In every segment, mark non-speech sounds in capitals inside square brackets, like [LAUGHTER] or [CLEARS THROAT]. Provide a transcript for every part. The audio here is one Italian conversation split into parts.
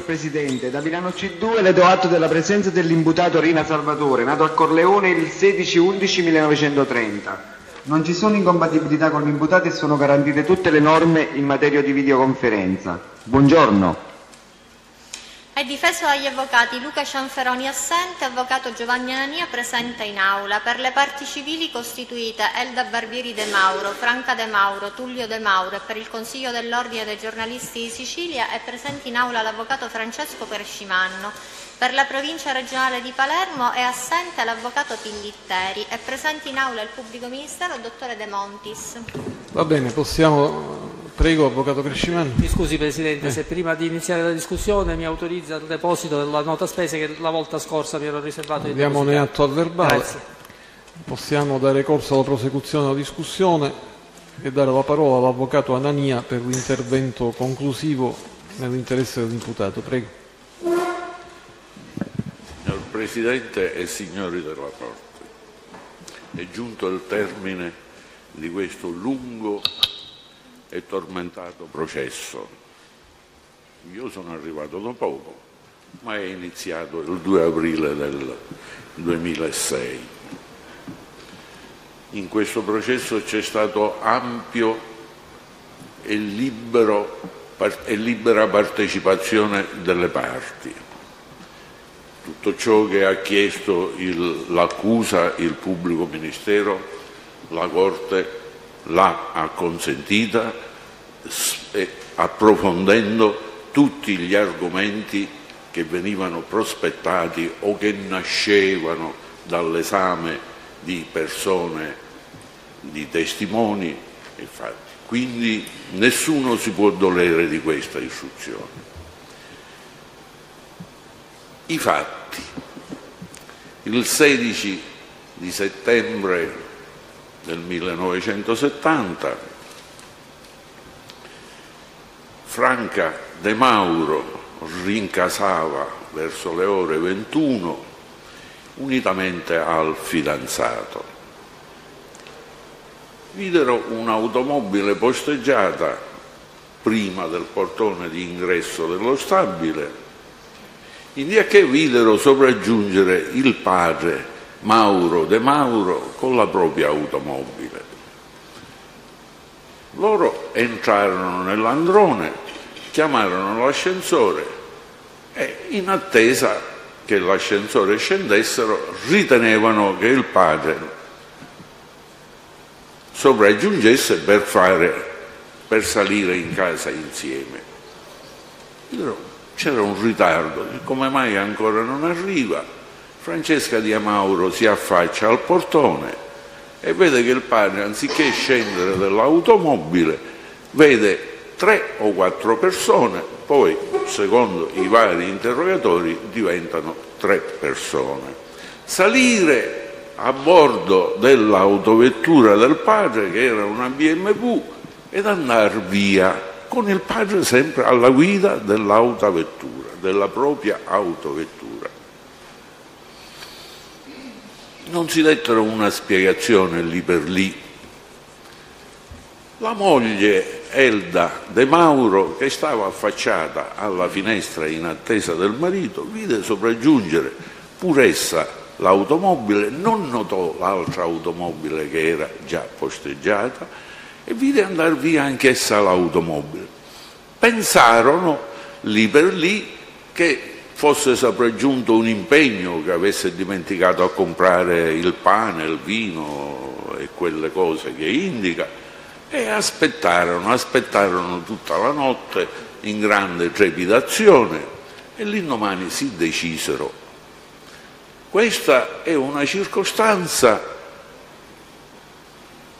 signor Presidente. Da Milano C2 le do atto della presenza dell'imputato Rina Salvatore, nato a Corleone il 16-11-1930. Non ci sono incompatibilità con l'imputato e sono garantite tutte le norme in materia di videoconferenza. Buongiorno. È difeso dagli avvocati Luca Cianferoni assente, avvocato Giovanni Anania presente in aula. Per le parti civili costituite Elda Barbieri De Mauro, Franca De Mauro, Tullio De Mauro e per il Consiglio dell'Ordine dei giornalisti di Sicilia è presente in aula l'avvocato Francesco Perescimanno. Per la provincia regionale di Palermo è assente l'avvocato Pillitteri. È presente in aula il pubblico ministero dottore De Montis. Va bene, possiamo Prego, Avvocato Crescimento. Mi scusi Presidente, eh. se prima di iniziare la discussione mi autorizza il deposito della nota spese che la volta scorsa mi ero riservato di Diamone atto al verbale. Grazie. Possiamo dare corso alla prosecuzione della discussione e dare la parola all'Avvocato Anania per l'intervento conclusivo nell'interesse dell'imputato. Prego. Signor Presidente e signori della Corte, è giunto il termine di questo lungo e tormentato processo. Io sono arrivato da poco, ma è iniziato il 2 aprile del 2006. In questo processo c'è stato ampio e, libero, e libera partecipazione delle parti. Tutto ciò che ha chiesto l'accusa, il pubblico ministero, la Corte l'ha acconsentita approfondendo tutti gli argomenti che venivano prospettati o che nascevano dall'esame di persone, di testimoni e fatti. Quindi nessuno si può dolere di questa istruzione. I fatti. Il 16 di settembre del 1970, Franca De Mauro rincasava verso le ore 21 unitamente al fidanzato. Videro un'automobile posteggiata prima del portone di ingresso dello stabile, in via che videro sopraggiungere il padre Mauro De Mauro con la propria automobile. Loro entrarono nell'androne, chiamarono l'ascensore e in attesa che l'ascensore scendessero ritenevano che il padre sopraggiungesse per, fare, per salire in casa insieme. C'era un ritardo, come mai ancora non arriva? Francesca Di Amauro si affaccia al portone e vede che il padre, anziché scendere dall'automobile, vede tre o quattro persone, poi, secondo i vari interrogatori, diventano tre persone. Salire a bordo dell'autovettura del padre, che era una BMW, ed andare via, con il padre sempre alla guida dell'autovettura, della propria autovettura. Non si dettero una spiegazione lì per lì. La moglie Elda De Mauro, che stava affacciata alla finestra in attesa del marito, vide sopraggiungere pur essa l'automobile, non notò l'altra automobile che era già posteggiata e vide andare via anch'essa l'automobile. Pensarono lì per lì che fosse sopraggiunto un impegno che avesse dimenticato a comprare il pane, il vino e quelle cose che indica e aspettarono, aspettarono tutta la notte in grande trepidazione e l'indomani si decisero. Questa è una circostanza,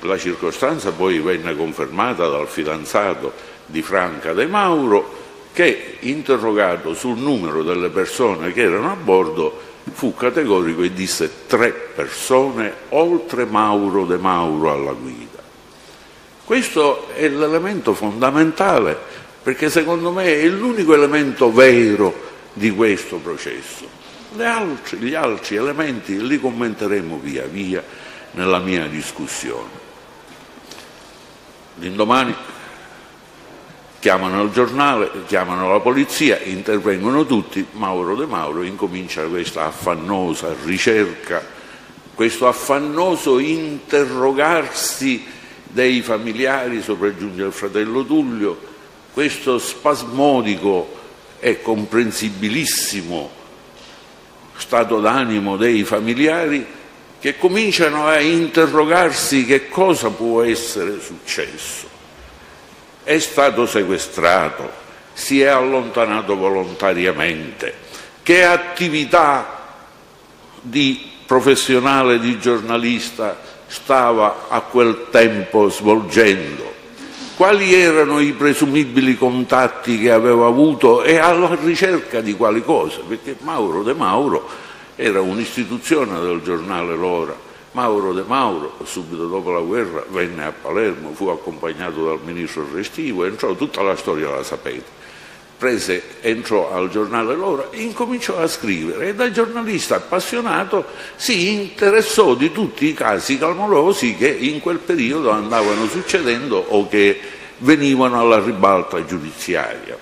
la circostanza poi venne confermata dal fidanzato di Franca De Mauro, che, interrogato sul numero delle persone che erano a bordo, fu categorico e disse tre persone oltre Mauro De Mauro alla guida. Questo è l'elemento fondamentale perché secondo me è l'unico elemento vero di questo processo. Altri, gli altri elementi li commenteremo via via nella mia discussione. L'indomani chiamano il giornale, chiamano la polizia, intervengono tutti, Mauro De Mauro incomincia questa affannosa ricerca, questo affannoso interrogarsi dei familiari, sopraggiunge il fratello Tullio, questo spasmodico e comprensibilissimo stato d'animo dei familiari che cominciano a interrogarsi che cosa può essere successo. È stato sequestrato, si è allontanato volontariamente, che attività di professionale, di giornalista stava a quel tempo svolgendo, quali erano i presumibili contatti che aveva avuto? E alla ricerca di quali cose, perché Mauro De Mauro era un'istituzione del giornale L'Ora. Mauro De Mauro, subito dopo la guerra, venne a Palermo, fu accompagnato dal ministro Restivo, entrò, tutta la storia la sapete prese, entrò al giornale L'Ora e incominciò a scrivere e da giornalista appassionato si interessò di tutti i casi clamorosi che in quel periodo andavano succedendo o che venivano alla ribalta giudiziaria.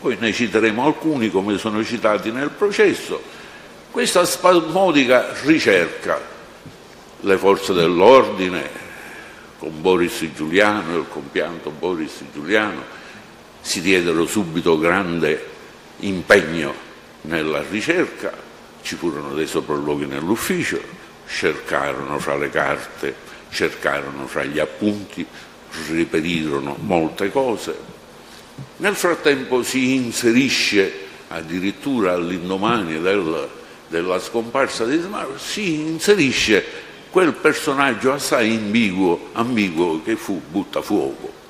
Poi ne citeremo alcuni come sono citati nel processo. Questa spasmodica ricerca, le forze dell'ordine, con Boris Giuliano, il compianto Boris Giuliano, si diedero subito grande impegno nella ricerca, ci furono dei sopralluoghi nell'ufficio, cercarono fra le carte, cercarono fra gli appunti, riperirono molte cose. Nel frattempo si inserisce addirittura all'indomani del, della scomparsa di Smaro, si inserisce quel personaggio assai ambiguo, ambiguo che fu Buttafuoco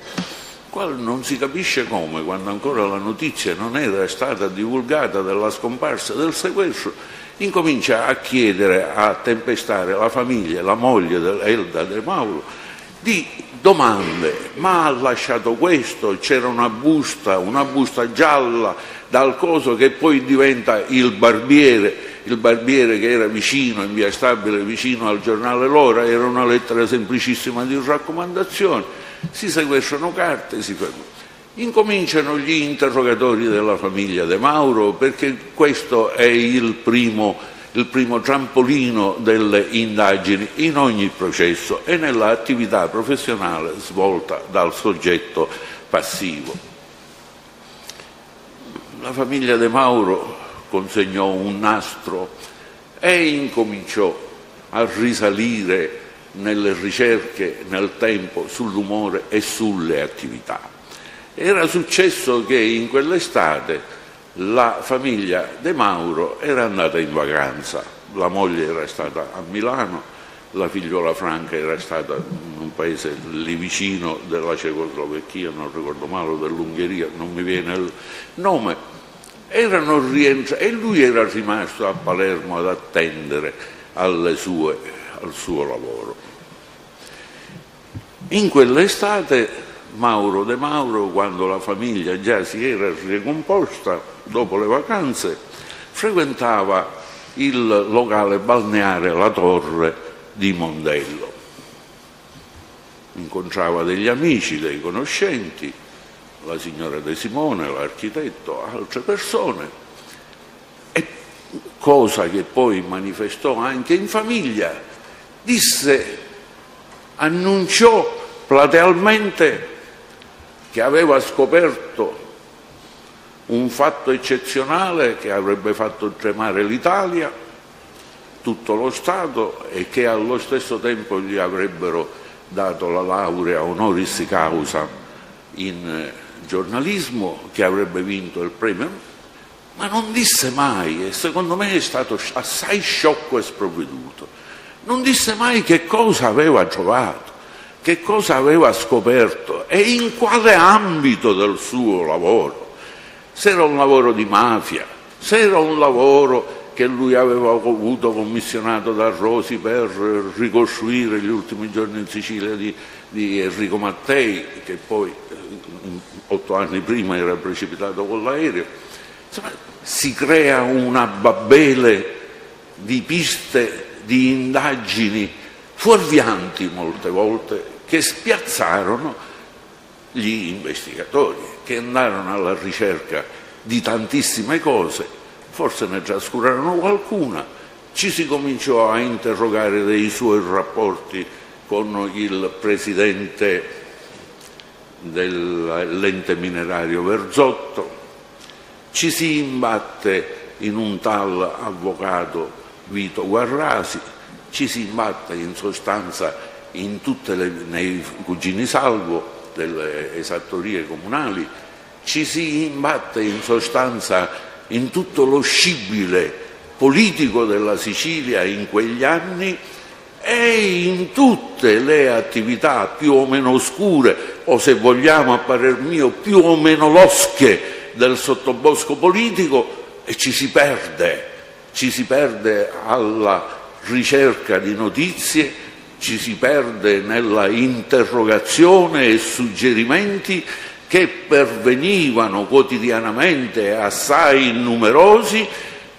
quale non si capisce come, quando ancora la notizia non era stata divulgata della scomparsa del sequestro, incomincia a chiedere, a tempestare la famiglia, la moglie dell'Elda De Mauro, di domande, ma ha lasciato questo, c'era una busta, una busta gialla dal coso che poi diventa il barbiere, il barbiere che era vicino, in via stabile, vicino al giornale L'Ora, era una lettera semplicissima di raccomandazione si sequestrano carte, si incominciano gli interrogatori della famiglia De Mauro perché questo è il primo, il primo trampolino delle indagini in ogni processo e nell'attività professionale svolta dal soggetto passivo. La famiglia De Mauro consegnò un nastro e incominciò a risalire nelle ricerche nel tempo sull'umore e sulle attività. Era successo che in quell'estate la famiglia De Mauro era andata in vacanza, la moglie era stata a Milano, la figliola Franca era stata in un paese lì vicino della Cecoslovacchia, non ricordo male, dell'Ungheria, non mi viene il nome, e lui era rimasto a Palermo ad attendere sue, al suo lavoro. In quell'estate Mauro De Mauro, quando la famiglia già si era ricomposta dopo le vacanze, frequentava il locale balneare La Torre di Mondello. Incontrava degli amici, dei conoscenti, la signora De Simone, l'architetto, altre persone, cosa che poi manifestò anche in famiglia, disse, annunciò platealmente che aveva scoperto un fatto eccezionale che avrebbe fatto tremare l'Italia, tutto lo Stato e che allo stesso tempo gli avrebbero dato la laurea honoris causa in eh, giornalismo, che avrebbe vinto il premio, ma non disse mai, e secondo me è stato assai sciocco e sprovveduto, non disse mai che cosa aveva trovato che cosa aveva scoperto e in quale ambito del suo lavoro. Se era un lavoro di mafia, se era un lavoro che lui aveva avuto commissionato da Rosi per ricostruire gli ultimi giorni in Sicilia di, di Enrico Mattei, che poi eh, otto anni prima era precipitato con l'aereo. Insomma, si crea una babele di piste, di indagini fuorvianti molte volte che spiazzarono gli investigatori che andarono alla ricerca di tantissime cose, forse ne trascurarono qualcuna, ci si cominciò a interrogare dei suoi rapporti con il presidente dell'ente minerario Verzotto, ci si imbatte in un tal avvocato Vito Guarrasi, ci si imbatte in sostanza in le, nei cugini salvo delle esattorie comunali, ci si imbatte in sostanza in tutto lo scibile politico della Sicilia in quegli anni e in tutte le attività più o meno oscure o se vogliamo a parer mio più o meno losche del sottobosco politico e ci si perde, ci si perde alla ricerca di notizie, ci si perde nella interrogazione e suggerimenti che pervenivano quotidianamente assai numerosi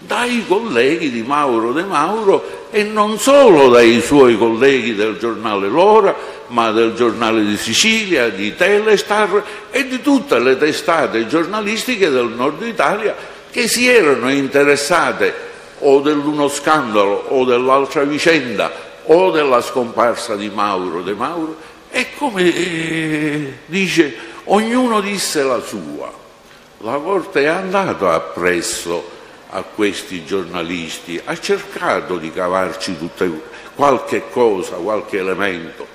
dai colleghi di Mauro De Mauro e non solo dai suoi colleghi del giornale L'Ora, ma del giornale di Sicilia, di Telestar e di tutte le testate giornalistiche del nord Italia che si erano interessate o dell'uno scandalo o dell'altra vicenda o della scomparsa di Mauro De Mauro e come eh, dice ognuno disse la sua. La Corte è andata appresso a questi giornalisti, ha cercato di cavarci tutte, qualche cosa, qualche elemento,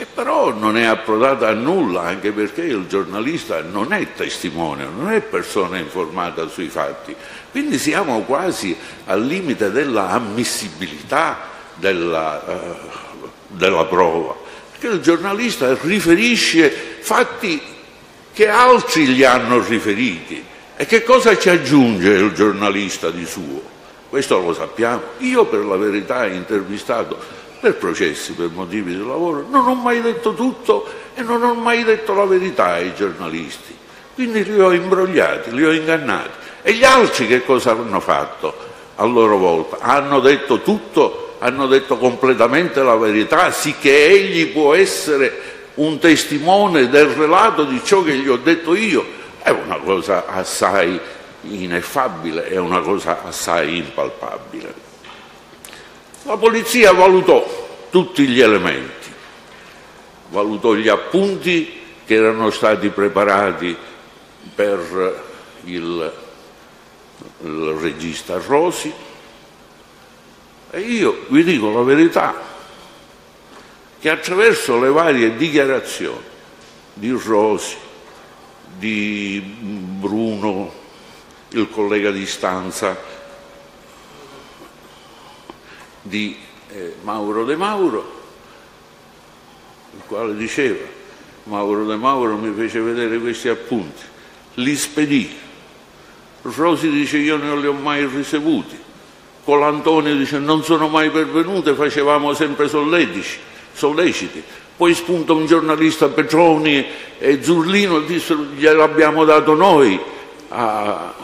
e però non è approdata a nulla, anche perché il giornalista non è testimone, non è persona informata sui fatti. Quindi siamo quasi al limite della ammissibilità della, uh, della prova, perché il giornalista riferisce fatti che altri gli hanno riferiti e che cosa ci aggiunge il giornalista di suo? Questo lo sappiamo. Io per la verità intervistato per processi, per motivi di lavoro, non ho mai detto tutto e non ho mai detto la verità ai giornalisti. Quindi li ho imbrogliati, li ho ingannati. E gli altri che cosa hanno fatto a loro volta? Hanno detto tutto, hanno detto completamente la verità, sicché egli può essere un testimone del relato di ciò che gli ho detto io è una cosa assai ineffabile, è una cosa assai impalpabile. La polizia valutò tutti gli elementi, valutò gli appunti che erano stati preparati per il, il regista Rosi. E io vi dico la verità che attraverso le varie dichiarazioni di Rosi, di Bruno, il collega di stanza, di eh, Mauro De Mauro, il quale diceva, Mauro De Mauro mi fece vedere questi appunti, li spedì. Rosi dice io non li ho mai ricevuti. Colantonio dice non sono mai pervenute, facevamo sempre solletici, solleciti. Poi spunta un giornalista Petroni e Zurlino e dissero gliel'abbiamo dato noi a,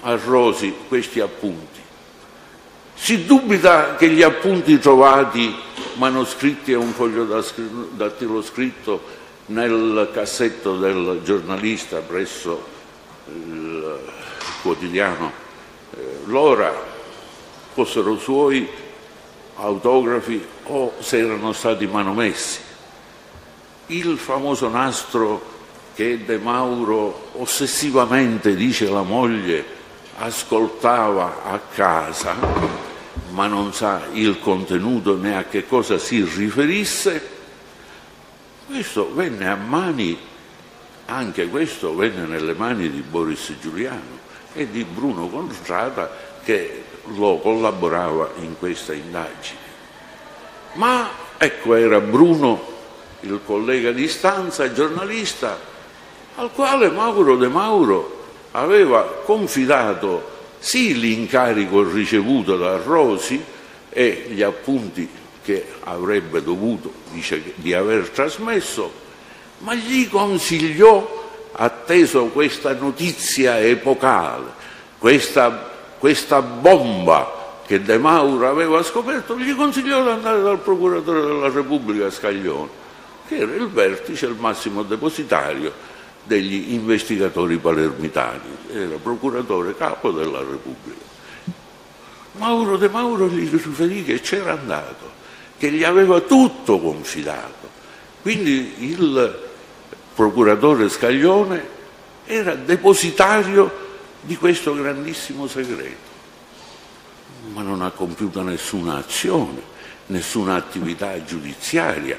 a Rosi questi appunti. Si dubita che gli appunti trovati manoscritti e un foglio da tiro scritto nel cassetto del giornalista presso il quotidiano eh, L'Ora fossero suoi autografi o se erano stati manomessi. Il famoso nastro che De Mauro ossessivamente, dice la moglie, ascoltava a casa, ma non sa il contenuto né a che cosa si riferisse, questo venne a mani, anche questo venne nelle mani di Boris Giuliano e di Bruno Contrata che lo collaborava in questa indagine. Ma ecco era Bruno il collega di stanza, giornalista, al quale Mauro De Mauro aveva confidato sì l'incarico ricevuto da Rosi e gli appunti che avrebbe dovuto, dice, di aver trasmesso, ma gli consigliò, atteso questa notizia epocale, questa, questa bomba che De Mauro aveva scoperto, gli consigliò di andare dal procuratore della Repubblica Scaglione che era il vertice, il massimo depositario degli investigatori palermitani, era procuratore capo della Repubblica. Mauro De Mauro gli riferì che c'era andato, che gli aveva tutto confidato. Quindi il procuratore Scaglione era depositario di questo grandissimo segreto, ma non ha compiuto nessuna azione, nessuna attività giudiziaria,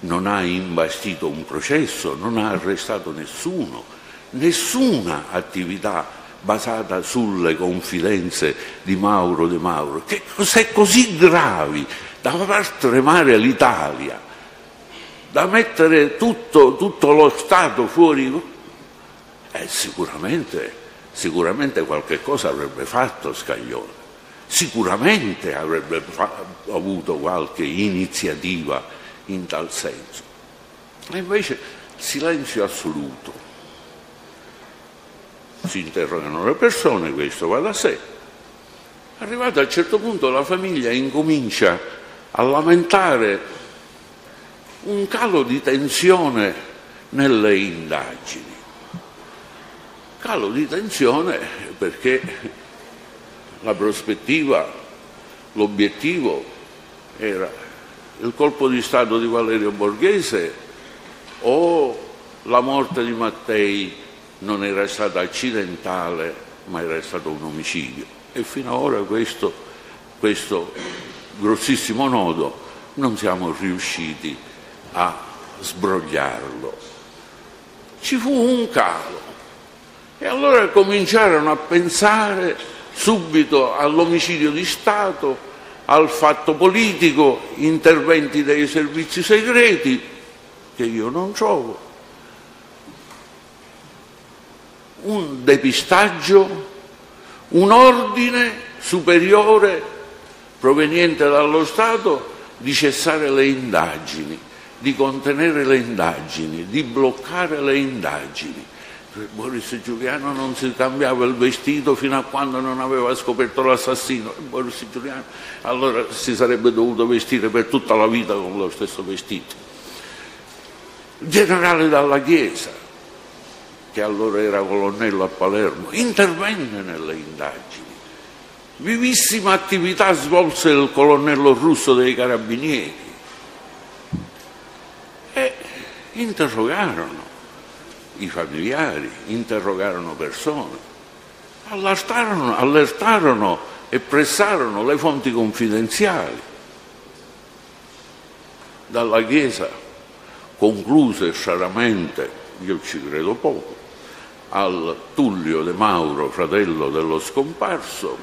non ha imbastito un processo, non ha arrestato nessuno, nessuna attività basata sulle confidenze di Mauro De Mauro, che cos'è così gravi da far tremare l'Italia, da mettere tutto, tutto lo Stato fuori. Eh, sicuramente, sicuramente qualche cosa avrebbe fatto Scaglione, sicuramente avrebbe avuto qualche iniziativa in tal senso. E invece silenzio assoluto. Si interrogano le persone, questo va da sé. Arrivato a un certo punto la famiglia incomincia a lamentare un calo di tensione nelle indagini. Calo di tensione perché la prospettiva, l'obiettivo era il colpo di Stato di Valerio Borghese o la morte di Mattei non era stata accidentale ma era stato un omicidio. E fino ad ora questo, questo grossissimo nodo non siamo riusciti a sbrogliarlo. Ci fu un calo e allora cominciarono a pensare subito all'omicidio di Stato, al fatto politico, interventi dei servizi segreti, che io non trovo, un depistaggio, un ordine superiore proveniente dallo Stato di cessare le indagini, di contenere le indagini, di bloccare le indagini. Boris Giuliano non si cambiava il vestito fino a quando non aveva scoperto l'assassino. Boris Giuliano allora si sarebbe dovuto vestire per tutta la vita con lo stesso vestito. Il generale Dalla Chiesa, che allora era colonnello a Palermo, intervenne nelle indagini. Vivissima attività svolse il colonnello russo dei carabinieri e interrogarono i familiari, interrogarono persone, allertarono, allertarono e pressarono le fonti confidenziali. Dalla Chiesa concluse sciaramente, io ci credo poco, al Tullio De Mauro, fratello dello scomparso,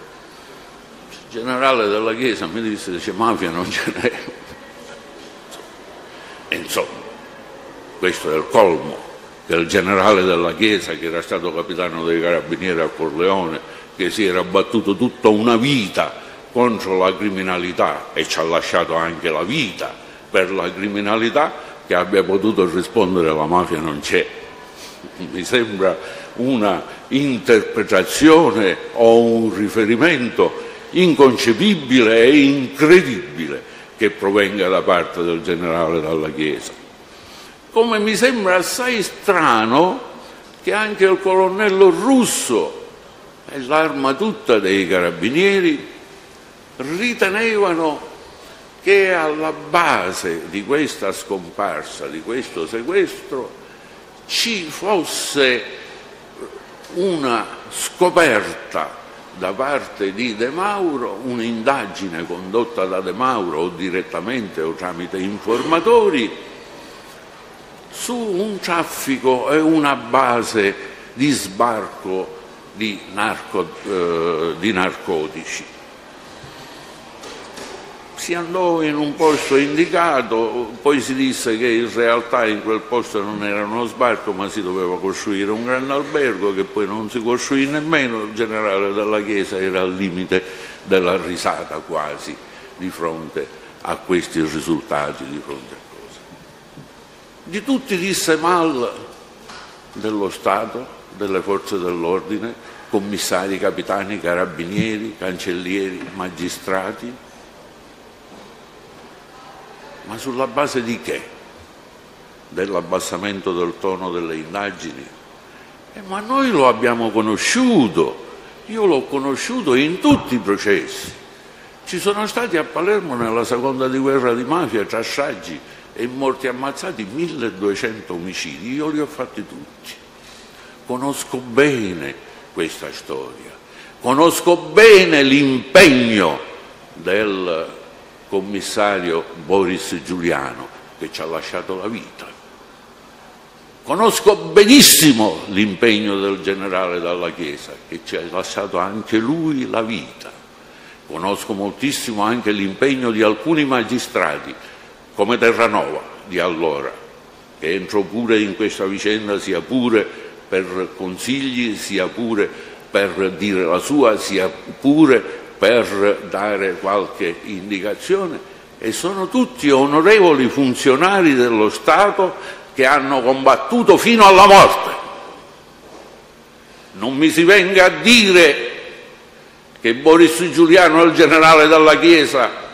il generale della Chiesa mi disse, dice, mafia non ce n'è. Insomma, questo è il colmo il generale della Chiesa, che era stato capitano dei carabinieri a Corleone, che si era battuto tutta una vita contro la criminalità e ci ha lasciato anche la vita per la criminalità, che abbia potuto rispondere la mafia non c'è. Mi sembra una interpretazione o un riferimento inconcepibile e incredibile che provenga da parte del generale dalla Chiesa come mi sembra assai strano che anche il colonnello russo e l'arma tutta dei carabinieri ritenevano che alla base di questa scomparsa, di questo sequestro, ci fosse una scoperta da parte di De Mauro, un'indagine condotta da De Mauro o direttamente o tramite informatori, su un traffico e una base di sbarco di, narco, eh, di narcotici. Si andò in un posto indicato, poi si disse che in realtà in quel posto non era uno sbarco ma si doveva costruire un grande albergo che poi non si costruì nemmeno, il generale della Chiesa era al limite della risata quasi di fronte a questi risultati, di fronte di tutti disse mal dello Stato, delle forze dell'ordine, commissari, capitani, carabinieri, cancellieri, magistrati. Ma sulla base di che? dell'abbassamento del tono delle indagini? Eh, ma noi lo abbiamo conosciuto, io l'ho conosciuto in tutti i processi. Ci sono stati a Palermo nella seconda di guerra di mafia tra stragi e morti ammazzati 1200 omicidi, io li ho fatti tutti. Conosco bene questa storia, conosco bene l'impegno del commissario Boris Giuliano che ci ha lasciato la vita. Conosco benissimo l'impegno del generale Dalla Chiesa che ci ha lasciato anche lui la vita. Conosco moltissimo anche l'impegno di alcuni magistrati come Terranova di allora, che entrò pure in questa vicenda sia pure per consigli, sia pure per dire la sua, sia pure per dare qualche indicazione e sono tutti onorevoli funzionari dello Stato che hanno combattuto fino alla morte. Non mi si venga a dire che Boris Giuliano è il generale della Chiesa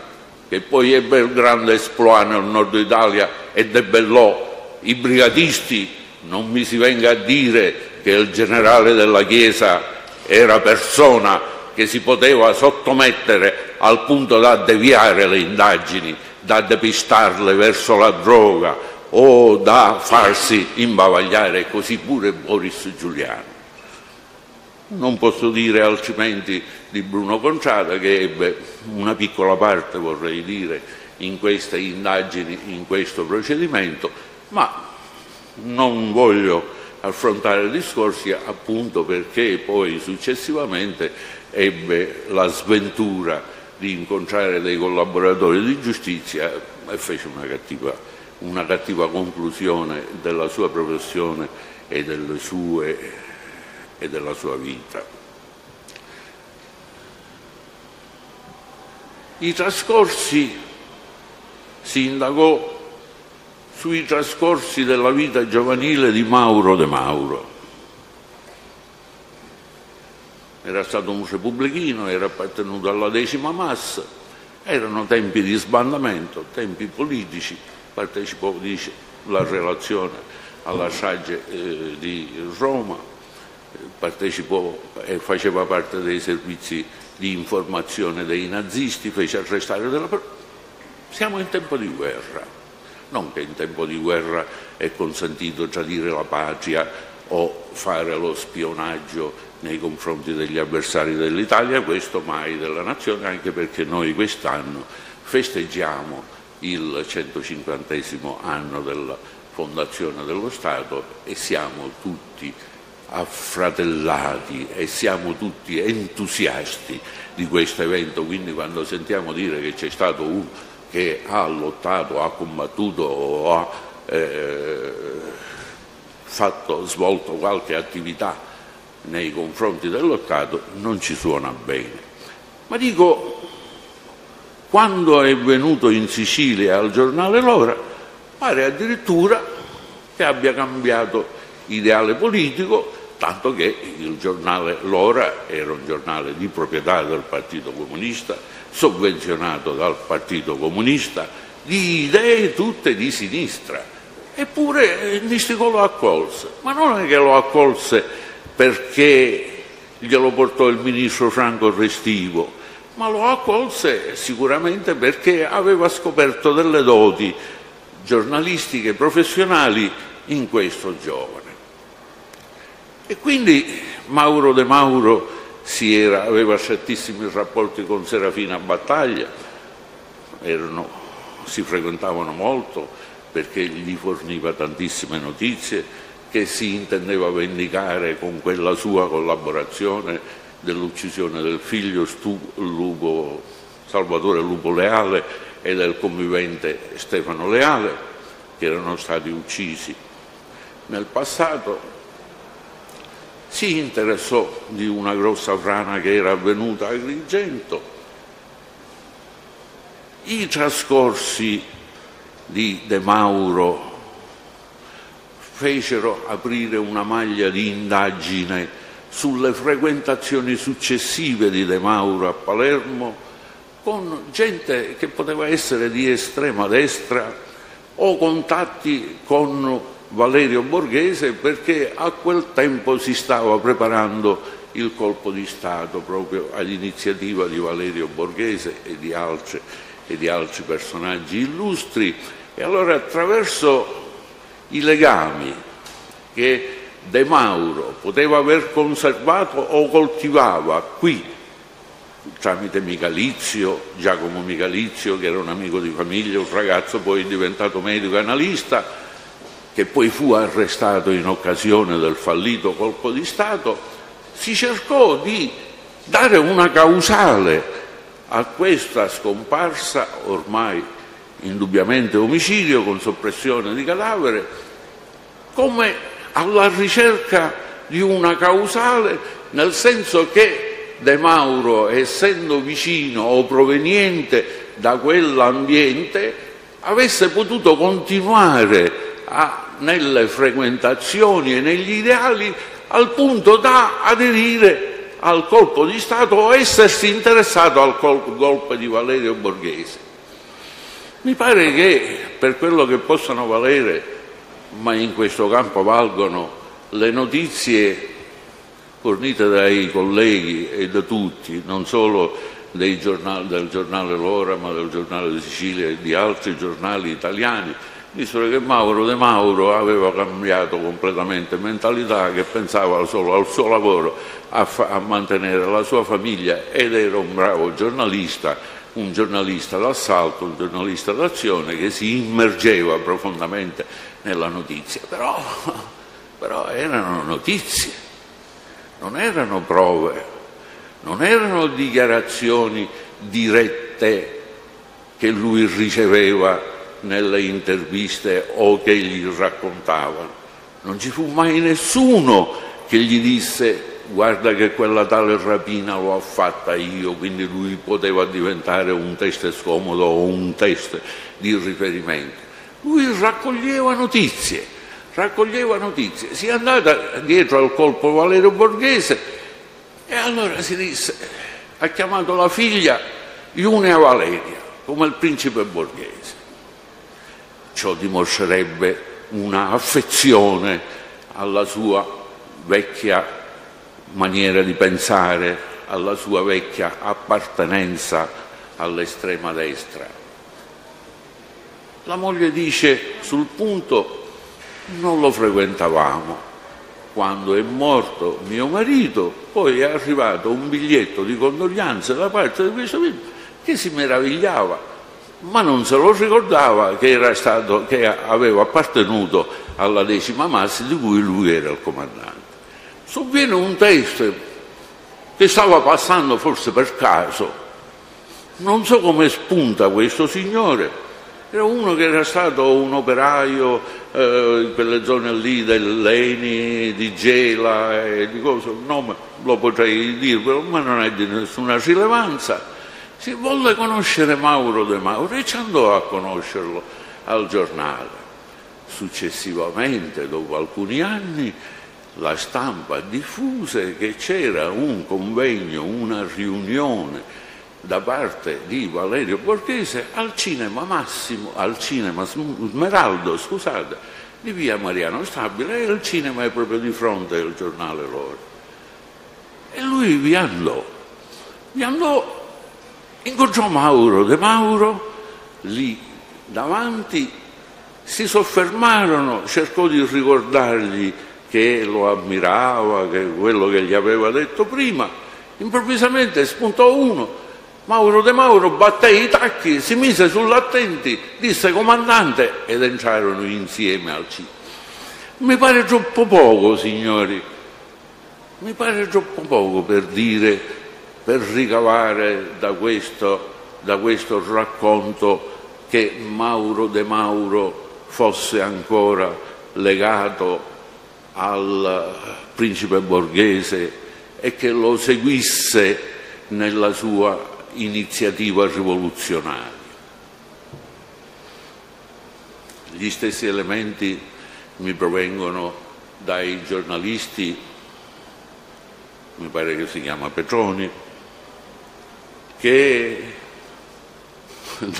che poi ebbe il grande esploit nel nord Italia e debellò i brigatisti, non mi si venga a dire che il generale della Chiesa era persona che si poteva sottomettere al punto da deviare le indagini, da depistarle verso la droga o da farsi imbavagliare, così pure Boris Giuliano. Non posso dire altrimenti di Bruno Conciata che ebbe una piccola parte, vorrei dire, in queste indagini, in questo procedimento, ma non voglio affrontare discorsi appunto perché poi successivamente ebbe la sventura di incontrare dei collaboratori di giustizia e fece una cattiva, una cattiva conclusione della sua professione e sue e della sua vita. I trascorsi, si indagò sui trascorsi della vita giovanile di Mauro De Mauro. Era stato un repubblichino, era appartenuto alla decima massa, erano tempi di sbandamento, tempi politici, partecipò, dice, la relazione alla strage eh, di Roma, partecipò e faceva parte dei servizi di informazione dei nazisti, fece arrestare della... Siamo in tempo di guerra, non che in tempo di guerra è consentito tradire la patria o fare lo spionaggio nei confronti degli avversari dell'Italia, questo mai della nazione, anche perché noi quest'anno festeggiamo il 150 anno della fondazione dello Stato e siamo tutti affratellati e siamo tutti entusiasti di questo evento, quindi quando sentiamo dire che c'è stato uno che ha lottato, ha combattuto o ha eh, fatto, svolto qualche attività nei confronti dello Stato, non ci suona bene. Ma dico, quando è venuto in Sicilia al giornale L'Ora, pare addirittura che abbia cambiato ideale politico tanto che il giornale L'Ora era un giornale di proprietà del Partito Comunista, sovvenzionato dal Partito Comunista, di idee tutte di sinistra. Eppure Nistico lo accolse, ma non è che lo accolse perché glielo portò il ministro Franco Restivo, ma lo accolse sicuramente perché aveva scoperto delle doti giornalistiche professionali in questo giovane. E quindi Mauro De Mauro era, aveva strettissimi rapporti con Serafina Battaglia, erano, si frequentavano molto perché gli forniva tantissime notizie, che si intendeva vendicare con quella sua collaborazione dell'uccisione del figlio Lupo, Salvatore Lupo Leale e del convivente Stefano Leale, che erano stati uccisi. Nel passato si interessò di una grossa frana che era avvenuta a Agrigento. I trascorsi di De Mauro fecero aprire una maglia di indagine sulle frequentazioni successive di De Mauro a Palermo con gente che poteva essere di estrema destra o contatti con Valerio Borghese perché a quel tempo si stava preparando il colpo di Stato proprio all'iniziativa di Valerio Borghese e di altri, e di altri personaggi illustri. E allora attraverso i legami che De Mauro poteva aver conservato o coltivava qui tramite Michalizio, Giacomo Michalizio che era un amico di famiglia, un ragazzo poi diventato medico analista che poi fu arrestato in occasione del fallito colpo di Stato, si cercò di dare una causale a questa scomparsa ormai indubbiamente omicidio con soppressione di cadavere, come alla ricerca di una causale, nel senso che De Mauro, essendo vicino o proveniente da quell'ambiente, avesse potuto continuare a, nelle frequentazioni e negli ideali al punto da aderire al colpo di Stato o essersi interessato al golpe di Valerio Borghese. Mi pare che per quello che possano valere, ma in questo campo valgono le notizie fornite dai colleghi e da tutti, non solo giornali, del giornale L'Ora, ma del giornale di Sicilia e di altri giornali italiani, visto che Mauro De Mauro aveva cambiato completamente mentalità, che pensava solo al suo lavoro, a, a mantenere la sua famiglia ed era un bravo giornalista un giornalista d'assalto, un giornalista d'azione che si immergeva profondamente nella notizia, però, però erano notizie, non erano prove, non erano dichiarazioni dirette che lui riceveva nelle interviste o che gli raccontavano. Non ci fu mai nessuno che gli disse guarda che quella tale rapina l'ho fatta io, quindi lui poteva diventare un test scomodo o un test di riferimento. Lui raccoglieva notizie, raccoglieva notizie. Si è andata dietro al colpo Valerio Borghese e allora si disse, ha chiamato la figlia Iunea Valeria, come il principe borghese. Ciò dimostrerebbe una affezione alla sua vecchia maniera di pensare, alla sua vecchia appartenenza all'estrema destra. La moglie dice sul punto non lo frequentavamo. Quando è morto mio marito, poi è arrivato un biglietto di condoglianze da parte di questo che si meravigliava, ma non se lo ricordava che, stato, che aveva appartenuto alla decima massa di cui lui era il comandante sovviene un testo che stava passando forse per caso. Non so come spunta questo signore, era uno che era stato un operaio eh, in quelle zone lì dell'Eni, di Gela e di cose, il nome lo potrei dirvelo, ma non è di nessuna rilevanza. Si volle conoscere Mauro De Mauro e ci andò a conoscerlo al giornale. Successivamente, dopo alcuni anni, la stampa diffuse che c'era un convegno, una riunione da parte di Valerio Borghese al cinema Massimo, al cinema Smeraldo, scusate, di via Mariano Stabile e il cinema è proprio di fronte al giornale loro. E lui vi andò, vi andò, incontrò Mauro De Mauro lì davanti, si soffermarono, cercò di ricordargli che lo ammirava, che quello che gli aveva detto prima, improvvisamente spuntò uno, Mauro De Mauro batté i tacchi, si mise sull'attenti, disse comandante ed entrarono insieme al C. Mi pare troppo poco, signori, mi pare troppo poco per dire, per ricavare da questo, da questo racconto che Mauro De Mauro fosse ancora legato al principe borghese e che lo seguisse nella sua iniziativa rivoluzionaria. Gli stessi elementi mi provengono dai giornalisti, mi pare che si chiama Petroni, che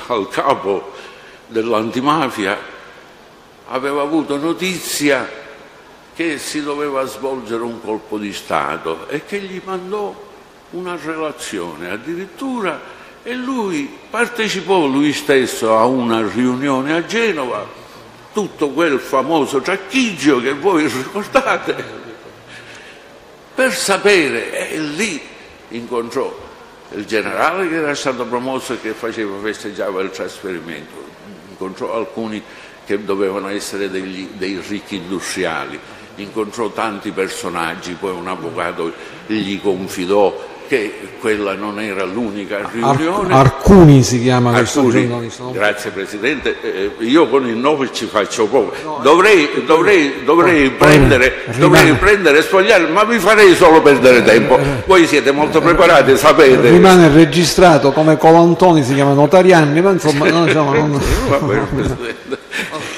dal capo dell'antimafia aveva avuto notizia che si doveva svolgere un colpo di Stato e che gli mandò una relazione. Addirittura e lui partecipò lui stesso a una riunione a Genova, tutto quel famoso ciacchiggio che voi ricordate, per sapere e lì incontrò il generale che era stato promosso e che faceva, festeggiava il trasferimento, incontrò alcuni che dovevano essere degli, dei ricchi industriali, incontrò tanti personaggi, poi un avvocato gli confidò che quella non era l'unica riunione. Ar Arcuni si chiama questo giornalista. Grazie Presidente, eh, io con il nome ci faccio poco. dovrei, dovrei, dovrei, oh, prendere, dovrei prendere e sfogliare, ma vi farei solo perdere tempo. Voi siete molto preparati, sapete. Rimane registrato come Colontoni, si chiama Notarianni, ma insomma... No, insomma non... [LAUGHS]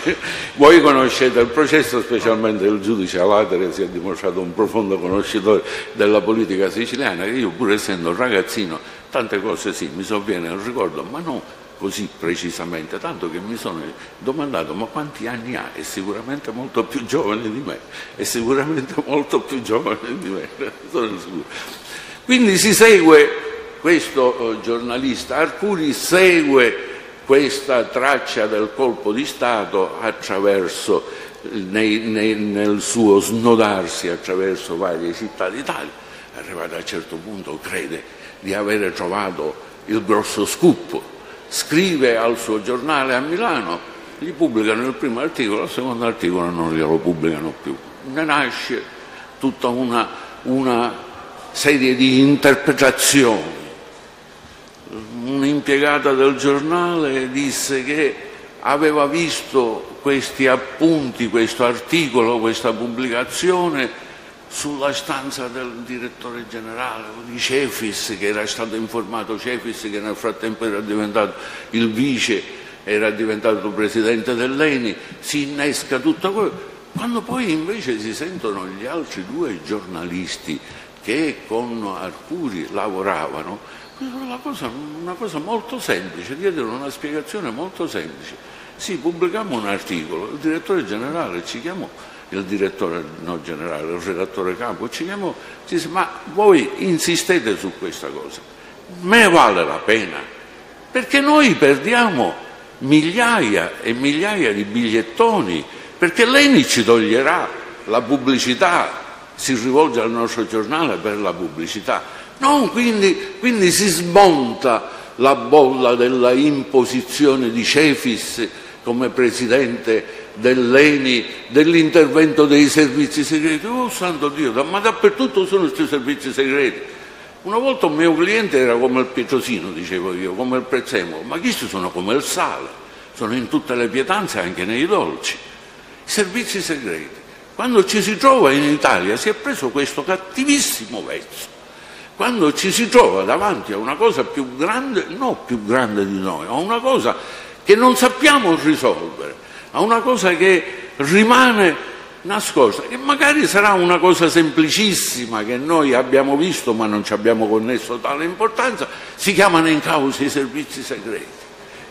[LAUGHS] Voi conoscete il processo, specialmente il giudice Alatere si è dimostrato un profondo conoscitore della politica siciliana, che io pur essendo ragazzino tante cose sì, mi sovviene il ricordo, ma non così precisamente, tanto che mi sono domandato ma quanti anni ha? È sicuramente molto più giovane di me, è sicuramente molto più giovane di me, [LAUGHS] sono sicuro. Quindi si segue questo eh, giornalista, Arcuri segue questa traccia del colpo di Stato attraverso, nei, nei, nel suo snodarsi attraverso varie città d'Italia, arrivato a un certo punto crede di avere trovato il grosso scoop, scrive al suo giornale a Milano, gli pubblicano il primo articolo, il secondo articolo non glielo pubblicano più. Ne nasce tutta una, una serie di interpretazioni un'impiegata del giornale disse che aveva visto questi appunti, questo articolo, questa pubblicazione sulla stanza del direttore generale di Cefis, che era stato informato Cefis, che nel frattempo era diventato il vice, era diventato presidente dell'ENI, si innesca tutto quello. Quando poi invece si sentono gli altri due giornalisti che con Arcuri lavoravano, una cosa, una cosa molto semplice, diedero una spiegazione molto semplice. Sì, pubblicammo un articolo, il direttore generale ci chiamò, il direttore no generale, il redattore capo ci chiamò, ci disse ma voi insistete su questa cosa, me vale la pena, perché noi perdiamo migliaia e migliaia di bigliettoni, perché l'ENI ci toglierà la pubblicità, si rivolge al nostro giornale per la pubblicità No, quindi, quindi si smonta la bolla della imposizione di Cefis come presidente dell'ENI, dell'intervento dei servizi segreti. Oh santo Dio, ma dappertutto sono questi servizi segreti. Una volta un mio cliente era come il pietrosino, dicevo io, come il prezzemolo, ma questi sono come il sale, sono in tutte le pietanze, anche nei dolci. Servizi segreti. Quando ci si trova in Italia si è preso questo cattivissimo vezzo quando ci si trova davanti a una cosa più grande, non più grande di noi, a una cosa che non sappiamo risolvere, a una cosa che rimane nascosta, che magari sarà una cosa semplicissima che noi abbiamo visto ma non ci abbiamo connesso tale importanza, si chiamano in causa i servizi segreti.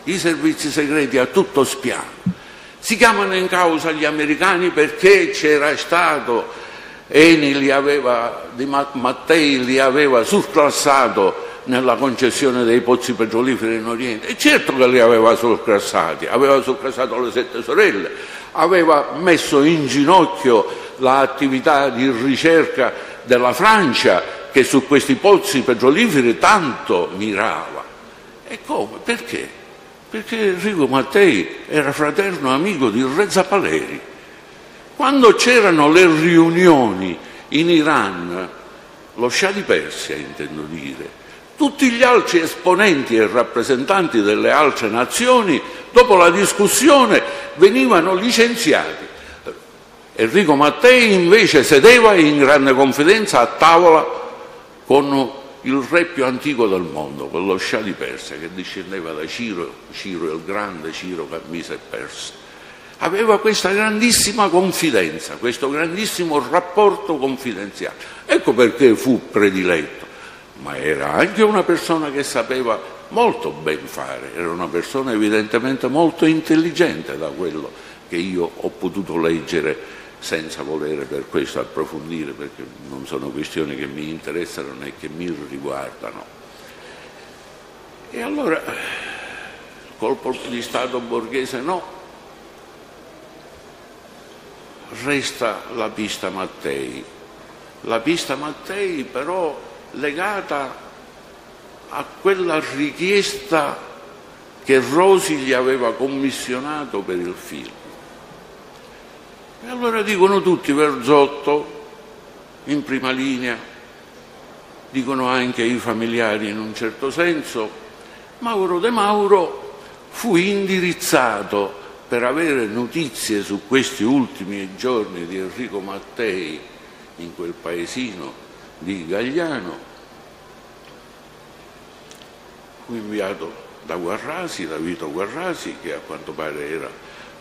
I servizi segreti a tutto spiano. Si chiamano in causa gli americani perché c'era stato Eni li aveva, di Mattei li aveva surclassato nella concessione dei pozzi petroliferi in Oriente e certo che li aveva surclassati, aveva surclassato le sette sorelle, aveva messo in ginocchio l'attività di ricerca della Francia che su questi pozzi petroliferi tanto mirava. E come? Perché? Perché Enrico Mattei era fraterno amico di Re Zappaleri quando c'erano le riunioni in Iran, lo Shah di Persia intendo dire, tutti gli altri esponenti e rappresentanti delle altre nazioni, dopo la discussione, venivano licenziati. Enrico Mattei invece sedeva in grande confidenza a tavola con il re più antico del mondo, quello Shah di Persia, che discendeva da Ciro, Ciro il Grande, Ciro che mise Persia aveva questa grandissima confidenza, questo grandissimo rapporto confidenziale. Ecco perché fu prediletto, ma era anche una persona che sapeva molto ben fare, era una persona evidentemente molto intelligente da quello che io ho potuto leggere senza volere per questo approfondire, perché non sono questioni che mi interessano né che mi riguardano. E allora, colpo di Stato borghese no, resta la pista Mattei. La pista Mattei però legata a quella richiesta che Rosi gli aveva commissionato per il film. E allora dicono tutti Verzotto in prima linea, dicono anche i familiari in un certo senso, Mauro De Mauro fu indirizzato per avere notizie su questi ultimi giorni di Enrico Mattei in quel paesino di Gagliano, fu inviato da Guarrasi, da Vito Guarrasi, che a quanto pare era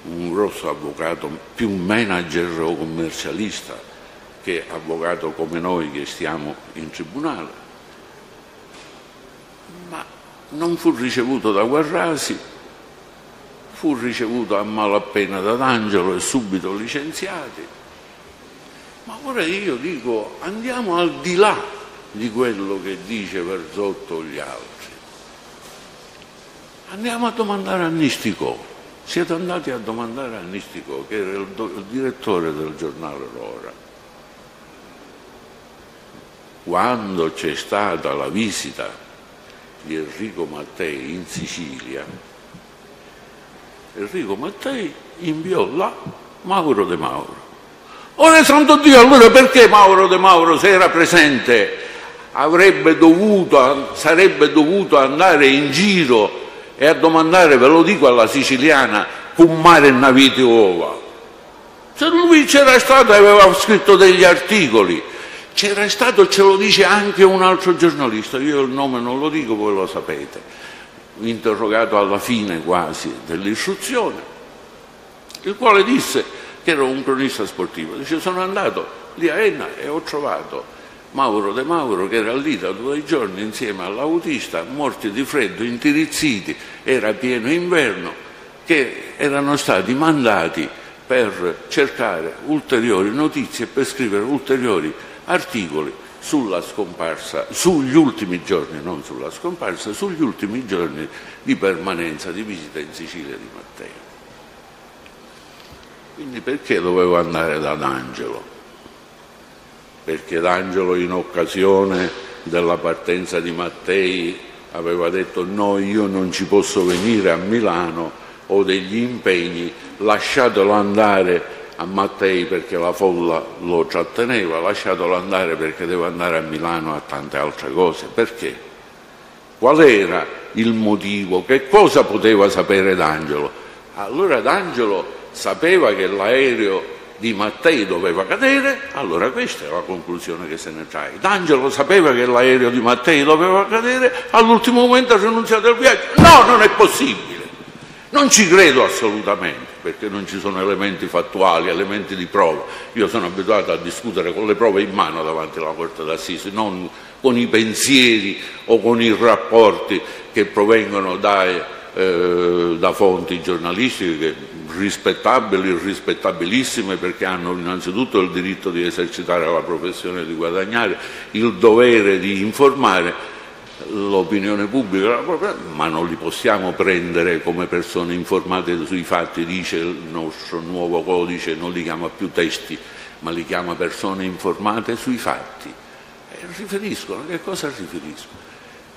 un grosso avvocato, più manager o commercialista che avvocato come noi che stiamo in tribunale, ma non fu ricevuto da Guarrasi fu ricevuto a malapena da D'Angelo e subito licenziati. Ma ora io dico andiamo al di là di quello che dice Verzotto o gli altri. Andiamo a domandare a Nisticò. Siete andati a domandare a Nisticò, che era il, il direttore del giornale L'Ora. Quando c'è stata la visita di Enrico Mattei in Sicilia, Enrico Mattei inviò là Mauro De Mauro. Ora santo Dio, allora perché Mauro De Mauro se era presente avrebbe dovuto, sarebbe dovuto andare in giro e a domandare, ve lo dico alla siciliana, cum mare naviti uova. Se lui c'era stato e aveva scritto degli articoli, c'era stato, ce lo dice anche un altro giornalista, io il nome non lo dico, voi lo sapete interrogato alla fine quasi dell'istruzione, il quale disse che era un cronista sportivo. Dice sono andato lì a Enna e ho trovato Mauro De Mauro che era lì da due giorni insieme all'autista, morti di freddo, intirizziti, era pieno inverno, che erano stati mandati per cercare ulteriori notizie per scrivere ulteriori articoli sulla scomparsa, sugli ultimi giorni, non sulla scomparsa, sugli ultimi giorni di permanenza, di visita in Sicilia di Matteo. Quindi perché dovevo andare da D'Angelo? Perché D'Angelo in occasione della partenza di Mattei aveva detto no, io non ci posso venire a Milano, ho degli impegni, lasciatelo andare a Mattei perché la folla lo tratteneva, lasciatelo andare perché deve andare a Milano a tante altre cose. Perché? Qual era il motivo? Che cosa poteva sapere D'Angelo? Allora D'Angelo sapeva che l'aereo di Mattei doveva cadere, allora questa è la conclusione che se ne trae. D'Angelo sapeva che l'aereo di Mattei doveva cadere, all'ultimo momento ha rinunciato al viaggio. No, non è possibile. Non ci credo assolutamente perché non ci sono elementi fattuali, elementi di prova. Io sono abituato a discutere con le prove in mano davanti alla Corte d'Assise, non con i pensieri o con i rapporti che provengono dai, eh, da fonti giornalistiche rispettabili, irrispettabilissime perché hanno innanzitutto il diritto di esercitare la professione di guadagnare, il dovere di informare l'opinione pubblica, ma non li possiamo prendere come persone informate sui fatti, dice il nostro nuovo codice, non li chiama più testi, ma li chiama persone informate sui fatti. E riferiscono, che cosa riferiscono?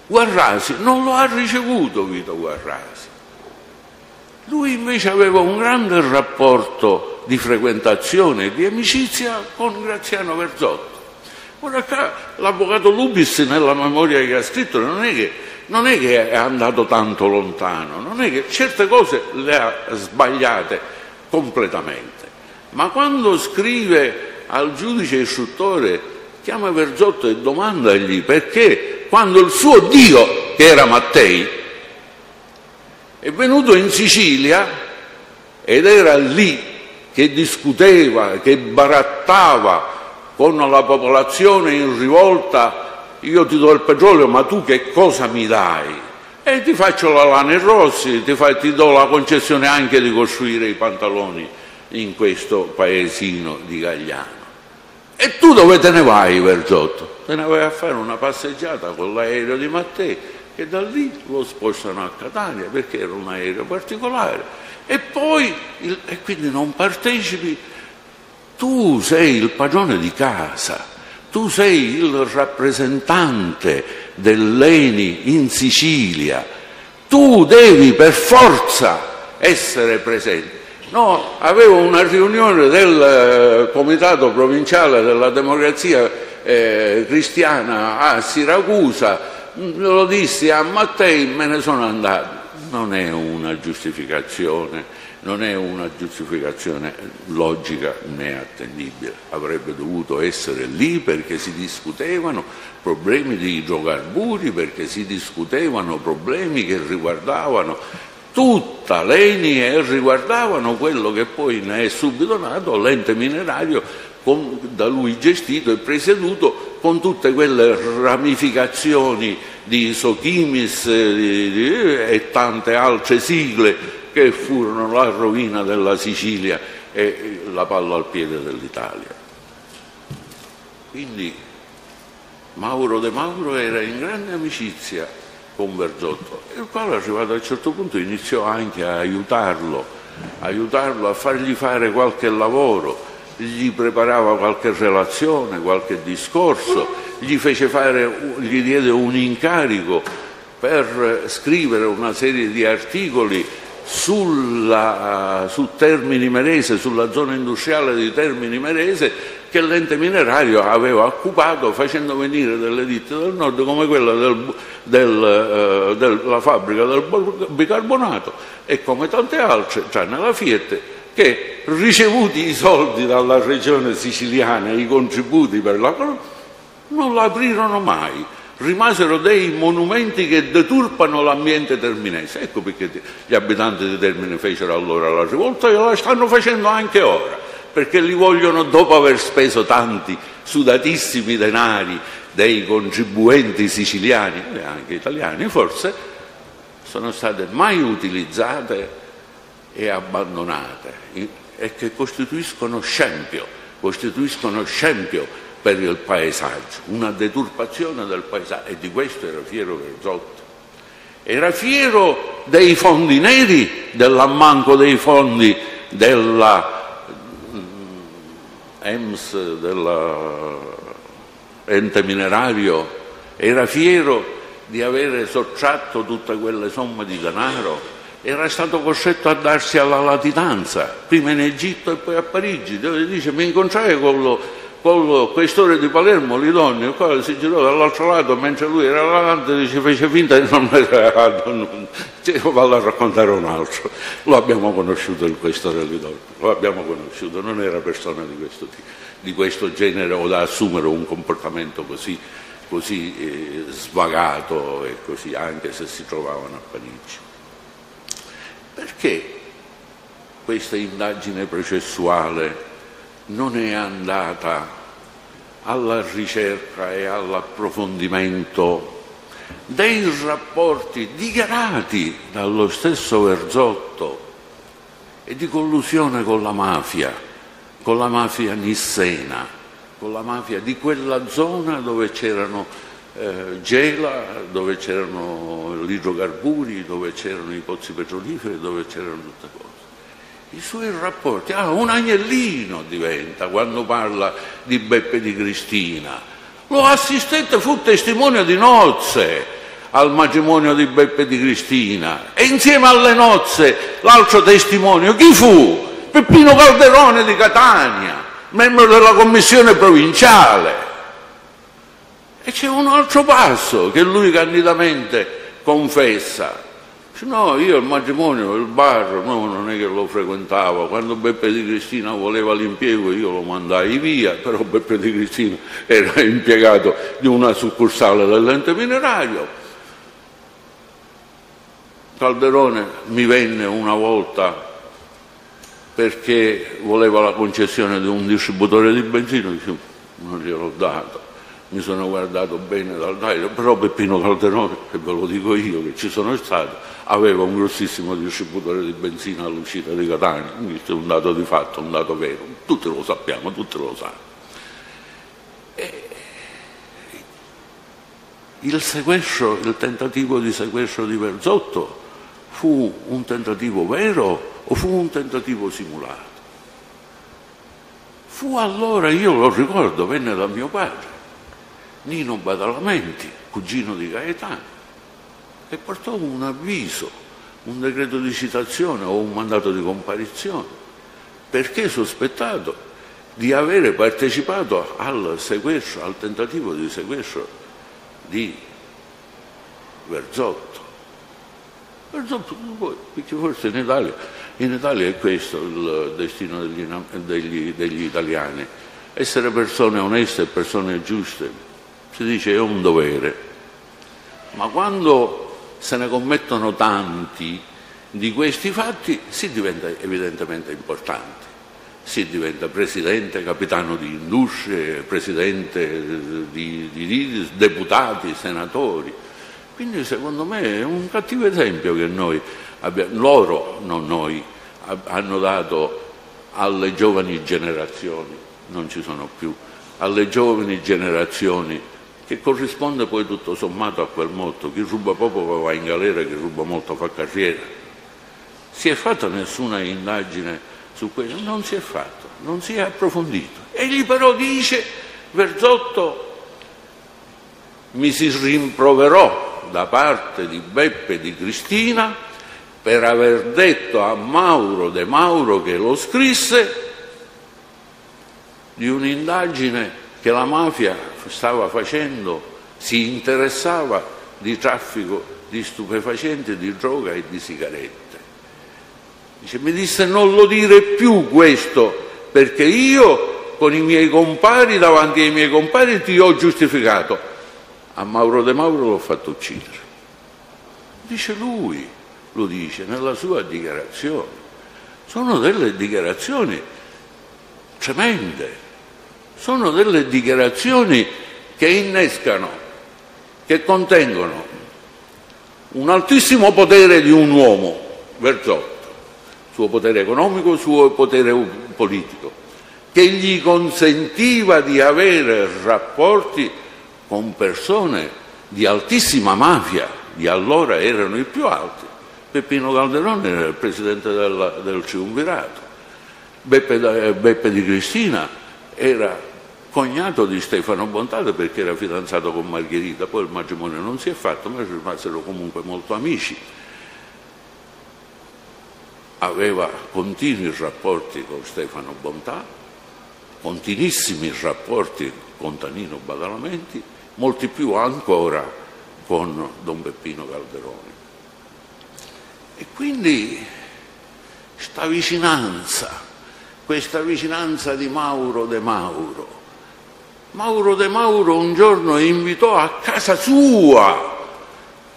Guarrasi non lo ha ricevuto Vito Guarrasi. Lui invece aveva un grande rapporto di frequentazione e di amicizia con Graziano Verzotto. L'avvocato Lubis nella memoria che ha scritto non è che, non è che è andato tanto lontano, non è che certe cose le ha sbagliate completamente, ma quando scrive al giudice istruttore chiama Verzotto e domandagli perché quando il suo Dio, che era Mattei, è venuto in Sicilia ed era lì che discuteva, che barattava con la popolazione in rivolta, io ti do il petrolio, ma tu che cosa mi dai? E ti faccio la lana e rossi, ti, fa, ti do la concessione anche di costruire i pantaloni in questo paesino di Gagliano. E tu dove te ne vai, Verzotto? Te ne vai a fare una passeggiata con l'aereo di Mattei che da lì lo spostano a Catania perché era un aereo particolare e poi e quindi non partecipi tu sei il padrone di casa. Tu sei il rappresentante dell'ENI in Sicilia. Tu devi per forza essere presente. No, avevo una riunione del eh, comitato provinciale della democrazia eh, cristiana a Siracusa. Lo dissi a Mattei, me ne sono andato. Non è una giustificazione, non è una giustificazione logica né attendibile. Avrebbe dovuto essere lì perché si discutevano problemi di idrocarburi, perché si discutevano problemi che riguardavano tutta l'ENI e riguardavano quello che poi ne è subito nato, l'ente minerario con, da lui gestito e presieduto con tutte quelle ramificazioni di Sochimis e tante altre sigle che furono la rovina della Sicilia e la palla al piede dell'Italia. Quindi Mauro De Mauro era in grande amicizia con Berzotto, il quale arrivato a un certo punto iniziò anche a aiutarlo, aiutarlo a fargli fare qualche lavoro gli preparava qualche relazione, qualche discorso, gli, fare, gli diede un incarico per scrivere una serie di articoli sulla, su Termini Merese, sulla zona industriale di Termini Merese che l'ente minerario aveva occupato facendo venire delle ditte del nord come quella del, del, uh, della fabbrica del bicarbonato e come tante altre, tranne la Fiat, che ricevuti i soldi dalla regione siciliana, i contributi per la non la aprirono mai, rimasero dei monumenti che deturpano l'ambiente terminese. Ecco perché gli abitanti di Termine fecero allora la rivolta e la stanno facendo anche ora, perché li vogliono, dopo aver speso tanti sudatissimi denari dei contribuenti siciliani e anche italiani forse, sono state mai utilizzate e abbandonate e che costituiscono scempio, costituiscono scempio per il paesaggio, una deturpazione del paesaggio e di questo era fiero Verzotto. Era fiero dei fondi neri, dell'ammanco dei fondi della mm, EMS, dell'ente minerario, era fiero di avere sottratto tutte quelle somme di denaro era stato costretto a darsi alla latitanza, prima in Egitto e poi a Parigi, dove dice mi incontrai con lo questore di Palermo, Lidonio, il quale si girò dall'altro lato mentre lui era davanti dice fece finta di non era non, cioè, vado a raccontare un altro. Lo abbiamo conosciuto il questore Lidonio, lo abbiamo conosciuto, non era persona di questo, di questo genere o da assumere un comportamento così, così eh, svagato e così, anche se si trovavano a Parigi. Perché questa indagine processuale non è andata alla ricerca e all'approfondimento dei rapporti dichiarati dallo stesso Verzotto e di collusione con la mafia, con la mafia nissena, con la mafia di quella zona dove c'erano eh, Gela, dove c'erano gli idrocarburi, dove c'erano i pozzi petroliferi, dove c'erano tutte cose. I suoi rapporti, ah, un agnellino diventa quando parla di Beppe di Cristina. Lo assistette, fu testimone di nozze al matrimonio di Beppe di Cristina e insieme alle nozze l'altro testimonio chi fu? Peppino Calderone di Catania, membro della commissione provinciale. E c'è un altro passo che lui candidamente confessa. Dice, no, io il matrimonio, il bar, no, non è che lo frequentavo. Quando Beppe di Cristina voleva l'impiego io lo mandai via, però Beppe di Cristina era [LAUGHS] impiegato di una succursale dell'ente minerario. Calderone mi venne una volta perché voleva la concessione di un distributore di benzina, dice, non gliel'ho dato mi sono guardato bene dal taglio, però Peppino Calderone, che ve lo dico io che ci sono stato, aveva un grossissimo distributore di benzina all'uscita di Catania, questo è un dato di fatto, un dato vero, tutti lo sappiamo, tutti lo sanno. E il sequestro, il tentativo di sequestro di Verzotto fu un tentativo vero o fu un tentativo simulato? Fu allora, io lo ricordo, venne da mio padre, Nino Badalamenti, cugino di Gaetano, e portò un avviso, un decreto di citazione o un mandato di comparizione, perché sospettato di avere partecipato al sequestro, al tentativo di sequestro di Verzotto. Verzotto, perché forse in Italia, in Italia, è questo il destino degli, degli, degli italiani, essere persone oneste e persone giuste, si dice è un dovere, ma quando se ne commettono tanti di questi fatti si diventa evidentemente importanti. Si diventa presidente, capitano di industrie, presidente di, di, di deputati, senatori. Quindi secondo me è un cattivo esempio che noi abbiamo, loro, non noi, hanno dato alle giovani generazioni, non ci sono più, alle giovani generazioni che corrisponde poi tutto sommato a quel motto, chi ruba poco va in galera, chi ruba molto fa carriera. Si è fatta nessuna indagine su questo? Non si è fatto, non si è approfondito. Egli però dice, Verzotto mi si rimproverò da parte di Beppe e di Cristina per aver detto a Mauro De Mauro che lo scrisse di un'indagine che la mafia stava facendo, si interessava di traffico di stupefacenti, di droga e di sigarette. Dice, mi disse non lo dire più questo, perché io con i miei compari, davanti ai miei compari, ti ho giustificato. A Mauro De Mauro l'ho fatto uccidere. Dice lui, lo dice nella sua dichiarazione. Sono delle dichiarazioni tremende sono delle dichiarazioni che innescano, che contengono un altissimo potere di un uomo, Verzotto, suo potere economico, suo potere politico, che gli consentiva di avere rapporti con persone di altissima mafia, di allora erano i più alti. Peppino Calderone era il presidente del, del Triumvirato, Beppe, Beppe di Cristina era cognato di Stefano Bontate perché era fidanzato con Margherita, poi il matrimonio non si è fatto, ma rimasero comunque molto amici. Aveva continui rapporti con Stefano Bontà, continuissimi rapporti con Tanino Badalamenti, molti più ancora con Don Peppino Calderoni. E quindi sta vicinanza questa vicinanza di Mauro De Mauro. Mauro De Mauro un giorno invitò a casa sua,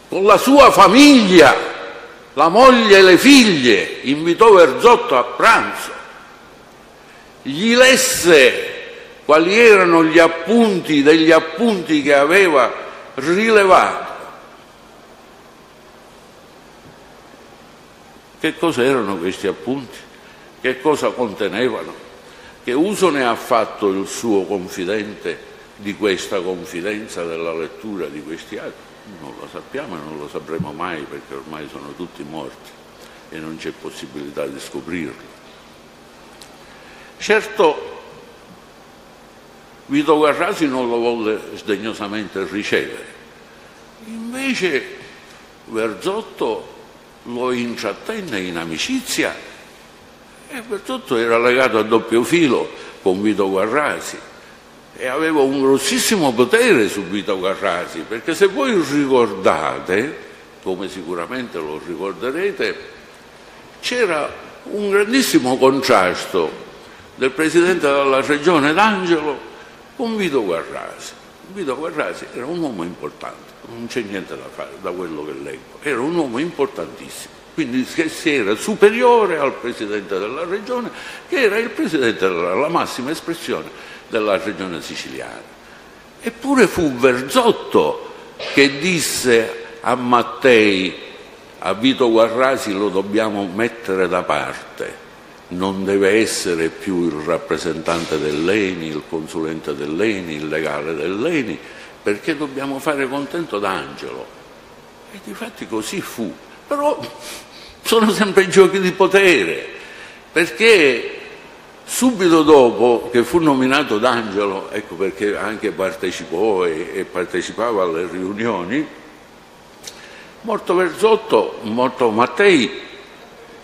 con la sua famiglia, la moglie e le figlie, invitò Verzotto a pranzo. Gli lesse quali erano gli appunti degli appunti che aveva rilevato. Che cos'erano questi appunti? Che cosa contenevano? Che uso ne ha fatto il suo confidente di questa confidenza della lettura di questi atti? Non lo sappiamo e non lo sapremo mai perché ormai sono tutti morti e non c'è possibilità di scoprirlo. Certo, Vito Guarrasi non lo volle sdegnosamente ricevere, invece Verzotto lo intrattenne in amicizia e eh, per tutto era legato a doppio filo con Vito Guarrasi e aveva un grossissimo potere su Vito Guarrasi, perché se voi ricordate, come sicuramente lo ricorderete, c'era un grandissimo contrasto del Presidente della Regione D'Angelo con Vito Guarrasi. Vito Guarrasi era un uomo importante, non c'è niente da fare da quello che leggo, era un uomo importantissimo quindi che si era superiore al Presidente della Regione, che era il Presidente della la massima espressione della Regione siciliana. Eppure fu Verzotto che disse a Mattei, a Vito Guarrasi lo dobbiamo mettere da parte, non deve essere più il rappresentante dell'ENI, il consulente dell'ENI, il legale dell'ENI, perché dobbiamo fare contento d'Angelo. E difatti così fu. Però sono sempre giochi di potere, perché subito dopo che fu nominato D'Angelo, ecco perché anche partecipò e, e partecipava alle riunioni, morto Verzotto, morto Mattei,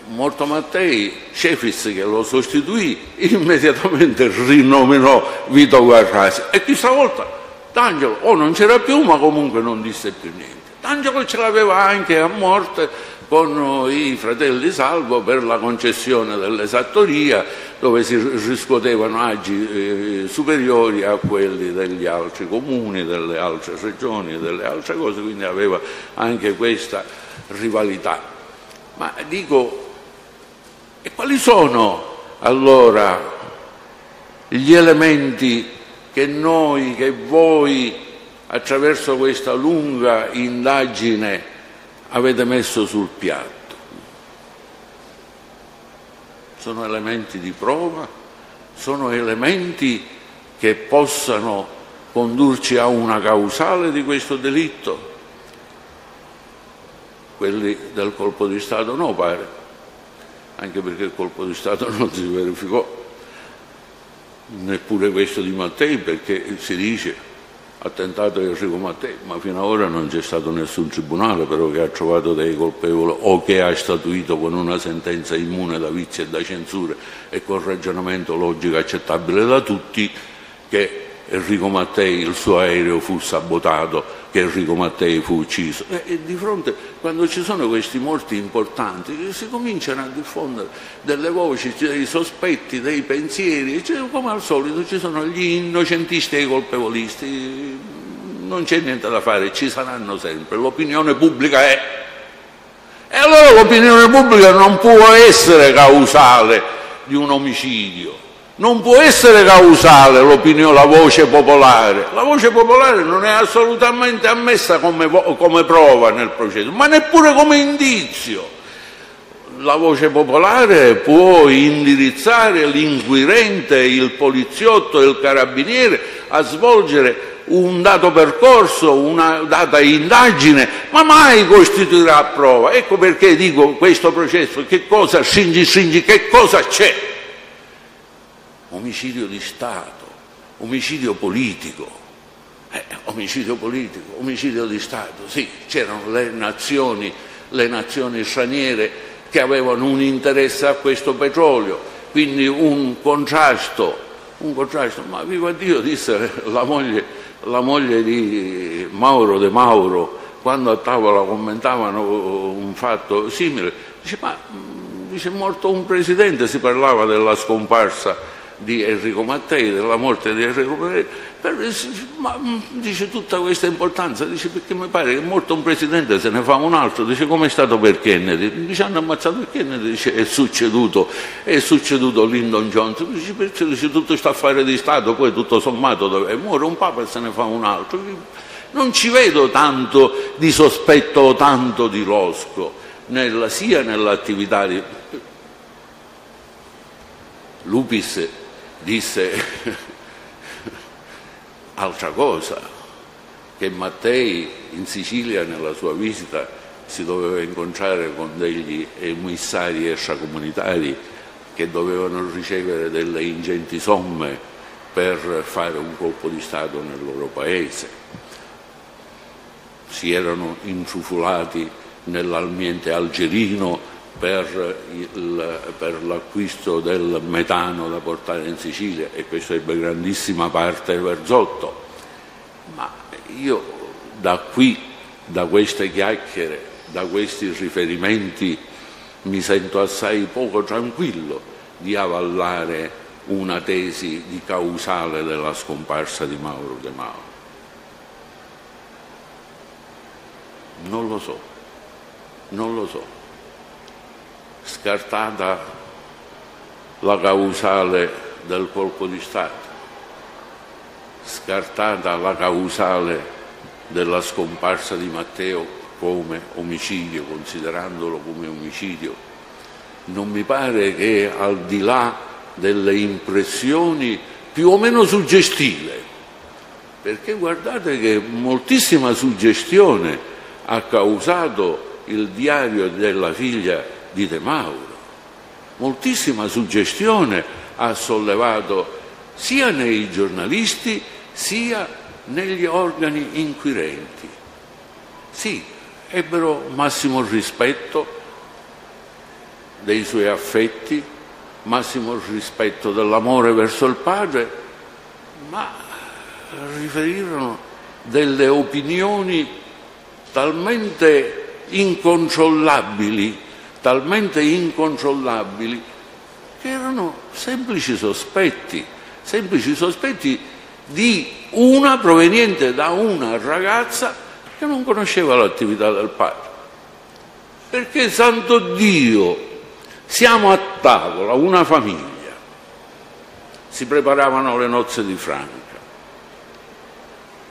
morto Mattei, Cefis che lo sostituì, immediatamente rinominò Vito Guarrasi e questa volta D'Angelo o oh, non c'era più ma comunque non disse più niente. D'Angelo ce l'aveva anche a morte con i fratelli Salvo per la concessione dell'esattoria dove si riscuotevano agi eh, superiori a quelli degli altri comuni, delle altre regioni, delle altre cose, quindi aveva anche questa rivalità. Ma dico, e quali sono allora gli elementi che noi, che voi, attraverso questa lunga indagine avete messo sul piatto? Sono elementi di prova? Sono elementi che possano condurci a una causale di questo delitto? Quelli del colpo di Stato no, pare anche perché il colpo di Stato [LAUGHS] non si verificò, neppure questo di Mattei, perché si dice attentato di Enrico Mattei, ma fino ad ora non c'è stato nessun tribunale però che ha trovato dei colpevoli o che ha statuito con una sentenza immune da vizi e da censure e con ragionamento logico accettabile da tutti che Enrico Mattei, il suo aereo fu sabotato, che Enrico Mattei fu ucciso. E, e, di fronte, quando ci sono questi morti importanti, si cominciano a diffondere delle voci, dei sospetti, dei pensieri, cioè, come al solito ci sono gli innocentisti e i colpevolisti, non c'è niente da fare, ci saranno sempre, l'opinione pubblica è. E allora l'opinione pubblica non può essere causale di un omicidio non può essere causale l'opinione, la voce popolare. La voce popolare non è assolutamente ammessa come, come prova nel processo, ma neppure come indizio. La voce popolare può indirizzare l'inquirente, il poliziotto il carabiniere a svolgere un dato percorso, una data indagine, ma mai costituirà prova. Ecco perché dico questo processo, che cosa, stringi, stringi, che cosa c'è? Omicidio di Stato, omicidio politico. Eh, omicidio politico, omicidio di Stato, sì, c'erano le nazioni, le nazioni straniere che avevano un interesse a questo petrolio, quindi un contrasto, un contrasto. ma viva Dio, disse la moglie, la moglie di Mauro De Mauro, quando a tavola commentavano un fatto simile, dice ma dice, morto un presidente, si parlava della scomparsa di Enrico Mattei, della morte di Enrico Mattei, ma mm, dice tutta questa importanza, dice perché mi pare che morto un presidente se ne fa un altro, dice come è stato per Kennedy, dice hanno ammazzato per Kennedy, dice è succeduto, è succeduto Lyndon Johnson, dice perché dice tutto sta affare di Stato, poi tutto sommato dove muore un papa e se ne fa un altro, non ci vedo tanto di sospetto o tanto di losco, nella, sia nell'attività di... Lupis disse altra cosa, che Mattei in Sicilia nella sua visita si doveva incontrare con degli emissari extracomunitari che dovevano ricevere delle ingenti somme per fare un colpo di Stato nel loro paese. Si erano intrufolati nell'ambiente algerino per, per l'acquisto del metano da portare in Sicilia e questo ebbe grandissima parte Verzotto. Ma io da qui, da queste chiacchiere, da questi riferimenti, mi sento assai poco tranquillo di avallare una tesi di causale della scomparsa di Mauro De Mauro. Non lo so, non lo so scartata la causale del colpo di Stato, scartata la causale della scomparsa di Matteo come omicidio, considerandolo come omicidio. Non mi pare che al di là delle impressioni più o meno suggestive, perché guardate che moltissima suggestione ha causato il diario della figlia di De Mauro, moltissima suggestione ha sollevato sia nei giornalisti sia negli organi inquirenti. Sì, ebbero massimo rispetto dei suoi affetti, massimo rispetto dell'amore verso il padre, ma riferirono delle opinioni talmente incontrollabili, talmente incontrollabili che erano semplici sospetti, semplici sospetti di una proveniente da una ragazza che non conosceva l'attività del padre. Perché, santo Dio, siamo a tavola, una famiglia. Si preparavano le nozze di Franca.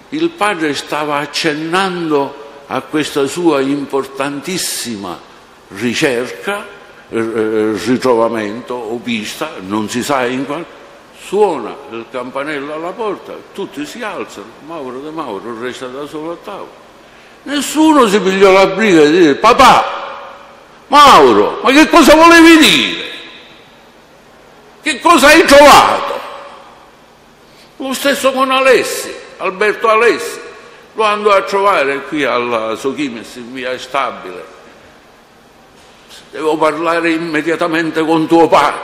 Il padre stava accennando a questa sua importantissima ricerca, eh, ritrovamento o pista, non si sa in quale suona il campanello alla porta, tutti si alzano, Mauro De Mauro resta da solo a tavola. Nessuno si pigliò la briga di dire papà, Mauro, ma che cosa volevi dire? Che cosa hai trovato? Lo stesso con Alessi, Alberto Alessi, lo andò a trovare qui alla Sochimes in via Stabile. Devo parlare immediatamente con tuo padre.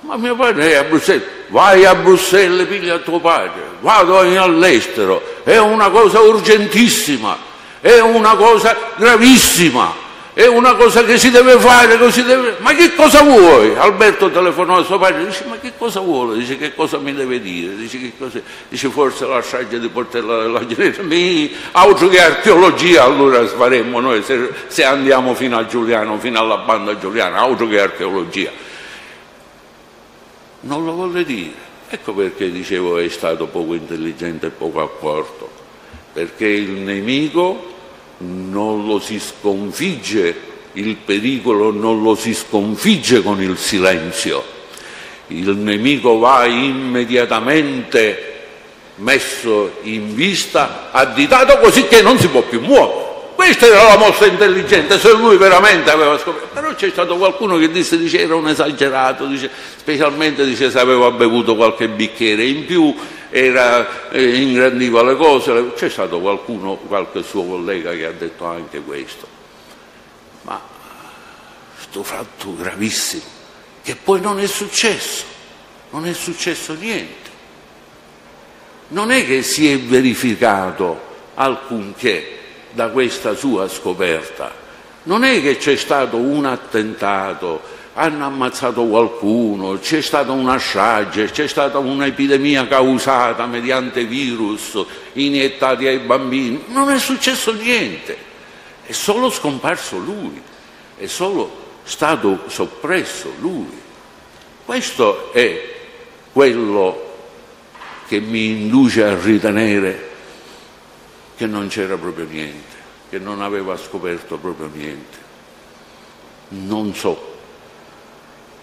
Ma mio padre è a Bruxelles. Vai a Bruxelles, piglia tuo padre. Vado all'estero. È una cosa urgentissima. È una cosa gravissima. È una cosa che si deve fare, così deve... Ma che cosa vuoi? Alberto telefonò a suo padre, dice, ma che cosa vuole? Dice, che cosa mi deve dire? Dice, che cosa... dice forse la strage di Portella della. Mi... Altro che archeologia allora faremmo noi se, se andiamo fino a Giuliano, fino alla banda Giuliana, altro che archeologia non lo volle dire. Ecco perché dicevo è stato poco intelligente e poco accorto, perché il nemico non lo si sconfigge, il pericolo non lo si sconfigge con il silenzio, il nemico va immediatamente messo in vista, additato così che non si può più muovere. Questa era la mossa intelligente, se lui veramente aveva scoperto. Però c'è stato qualcuno che disse, dice, era un esagerato, dice, specialmente dice, se aveva bevuto qualche bicchiere in più, era, eh, ingrandiva le cose. C'è stato qualcuno, qualche suo collega che ha detto anche questo. Ma questo fatto gravissimo, che poi non è successo, non è successo niente. Non è che si è verificato alcunché da questa sua scoperta. Non è che c'è stato un attentato, hanno ammazzato qualcuno, c'è stata una strage, c'è stata un'epidemia causata mediante virus iniettati ai bambini. Non è successo niente, è solo scomparso lui, è solo stato soppresso lui. Questo è quello che mi induce a ritenere che non c'era proprio niente, che non aveva scoperto proprio niente. Non so,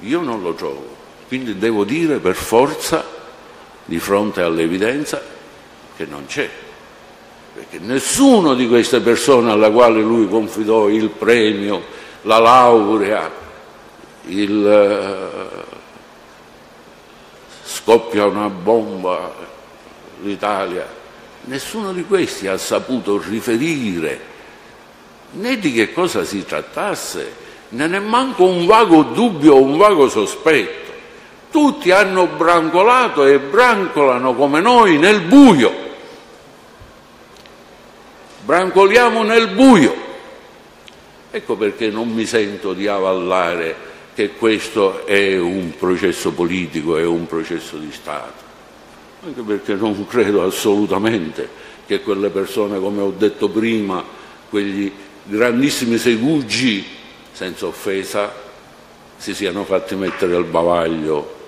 io non lo trovo, quindi devo dire per forza, di fronte all'evidenza, che non c'è. Perché nessuno di queste persone alla quale lui confidò il premio, la laurea, il uh, scoppia una bomba l'Italia, Nessuno di questi ha saputo riferire né di che cosa si trattasse, né neanche un vago dubbio o un vago sospetto. Tutti hanno brancolato e brancolano come noi nel buio. Brancoliamo nel buio. Ecco perché non mi sento di avallare che questo è un processo politico, è un processo di Stato anche perché non credo assolutamente che quelle persone, come ho detto prima, quegli grandissimi seguggi, senza offesa, si siano fatti mettere al bavaglio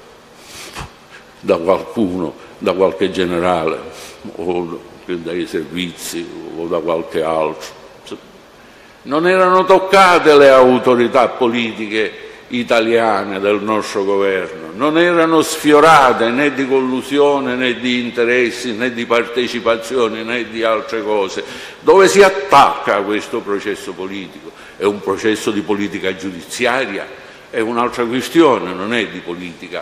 da qualcuno da qualche generale o dai servizi o da qualche altro. Non erano toccate le autorità politiche italiane del nostro governo, non erano sfiorate né di collusione né di interessi né di partecipazioni né di altre cose. Dove si attacca questo processo politico? È un processo di politica giudiziaria? È un'altra questione, non è di politica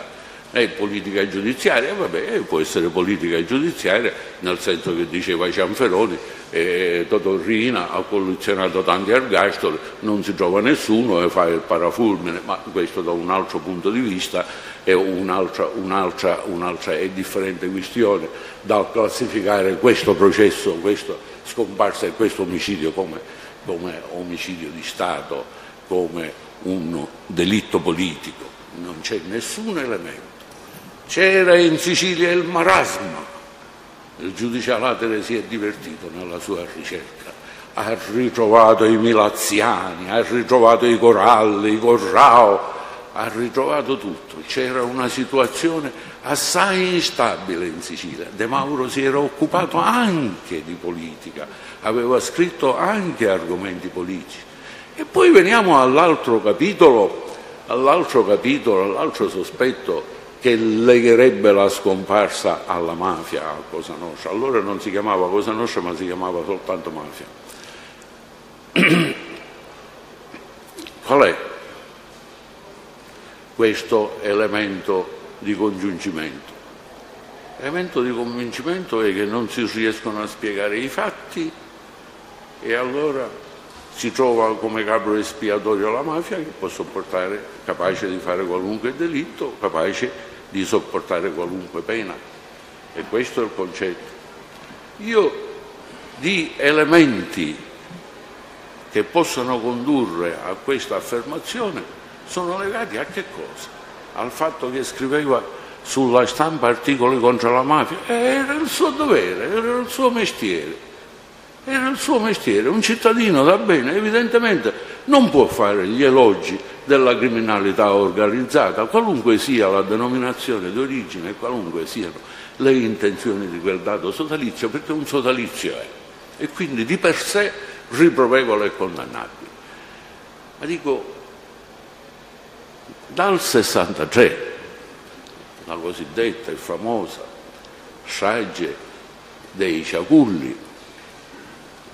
è politica giudiziaria, vabbè, può essere politica giudiziaria nel senso che diceva Cianferoni, eh, Totorrina ha collezionato tanti ergastoli, non si trova nessuno e fa il parafulmine, ma questo da un altro punto di vista è un'altra, un'altra, un'altra e differente questione da classificare questo processo, questa scomparsa e questo omicidio come, come omicidio di Stato, come un delitto politico. Non c'è nessun elemento c'era in Sicilia il marasma. Il giudice Alatere si è divertito nella sua ricerca. Ha ritrovato i milaziani, ha ritrovato i coralli, i corrao, ha ritrovato tutto. C'era una situazione assai instabile in Sicilia. De Mauro si era occupato anche di politica, aveva scritto anche argomenti politici. E poi veniamo all'altro capitolo, all'altro capitolo, all'altro sospetto che legherebbe la scomparsa alla mafia a Cosa Nostra. Allora non si chiamava Cosa Nostra ma si chiamava soltanto mafia. [CLEARS THROAT] Qual è questo elemento di congiungimento? L'elemento di convincimento è che non si riescono a spiegare i fatti e allora si trova come capro espiatorio la mafia che può sopportare, capace di fare qualunque delitto, capace di sopportare qualunque pena. E questo è il concetto. Io di elementi che possono condurre a questa affermazione sono legati a che cosa? Al fatto che scriveva sulla stampa articoli contro la mafia. Era il suo dovere, era il suo mestiere. Era il suo mestiere. Un cittadino da bene evidentemente non può fare gli elogi della criminalità organizzata, qualunque sia la denominazione d'origine e qualunque siano le intenzioni di quel dato sodalizio, perché un sodalizio è, e quindi di per sé riprovevole e condannabile. Ma dico, dal 63, la cosiddetta e famosa strage dei Ciaculli,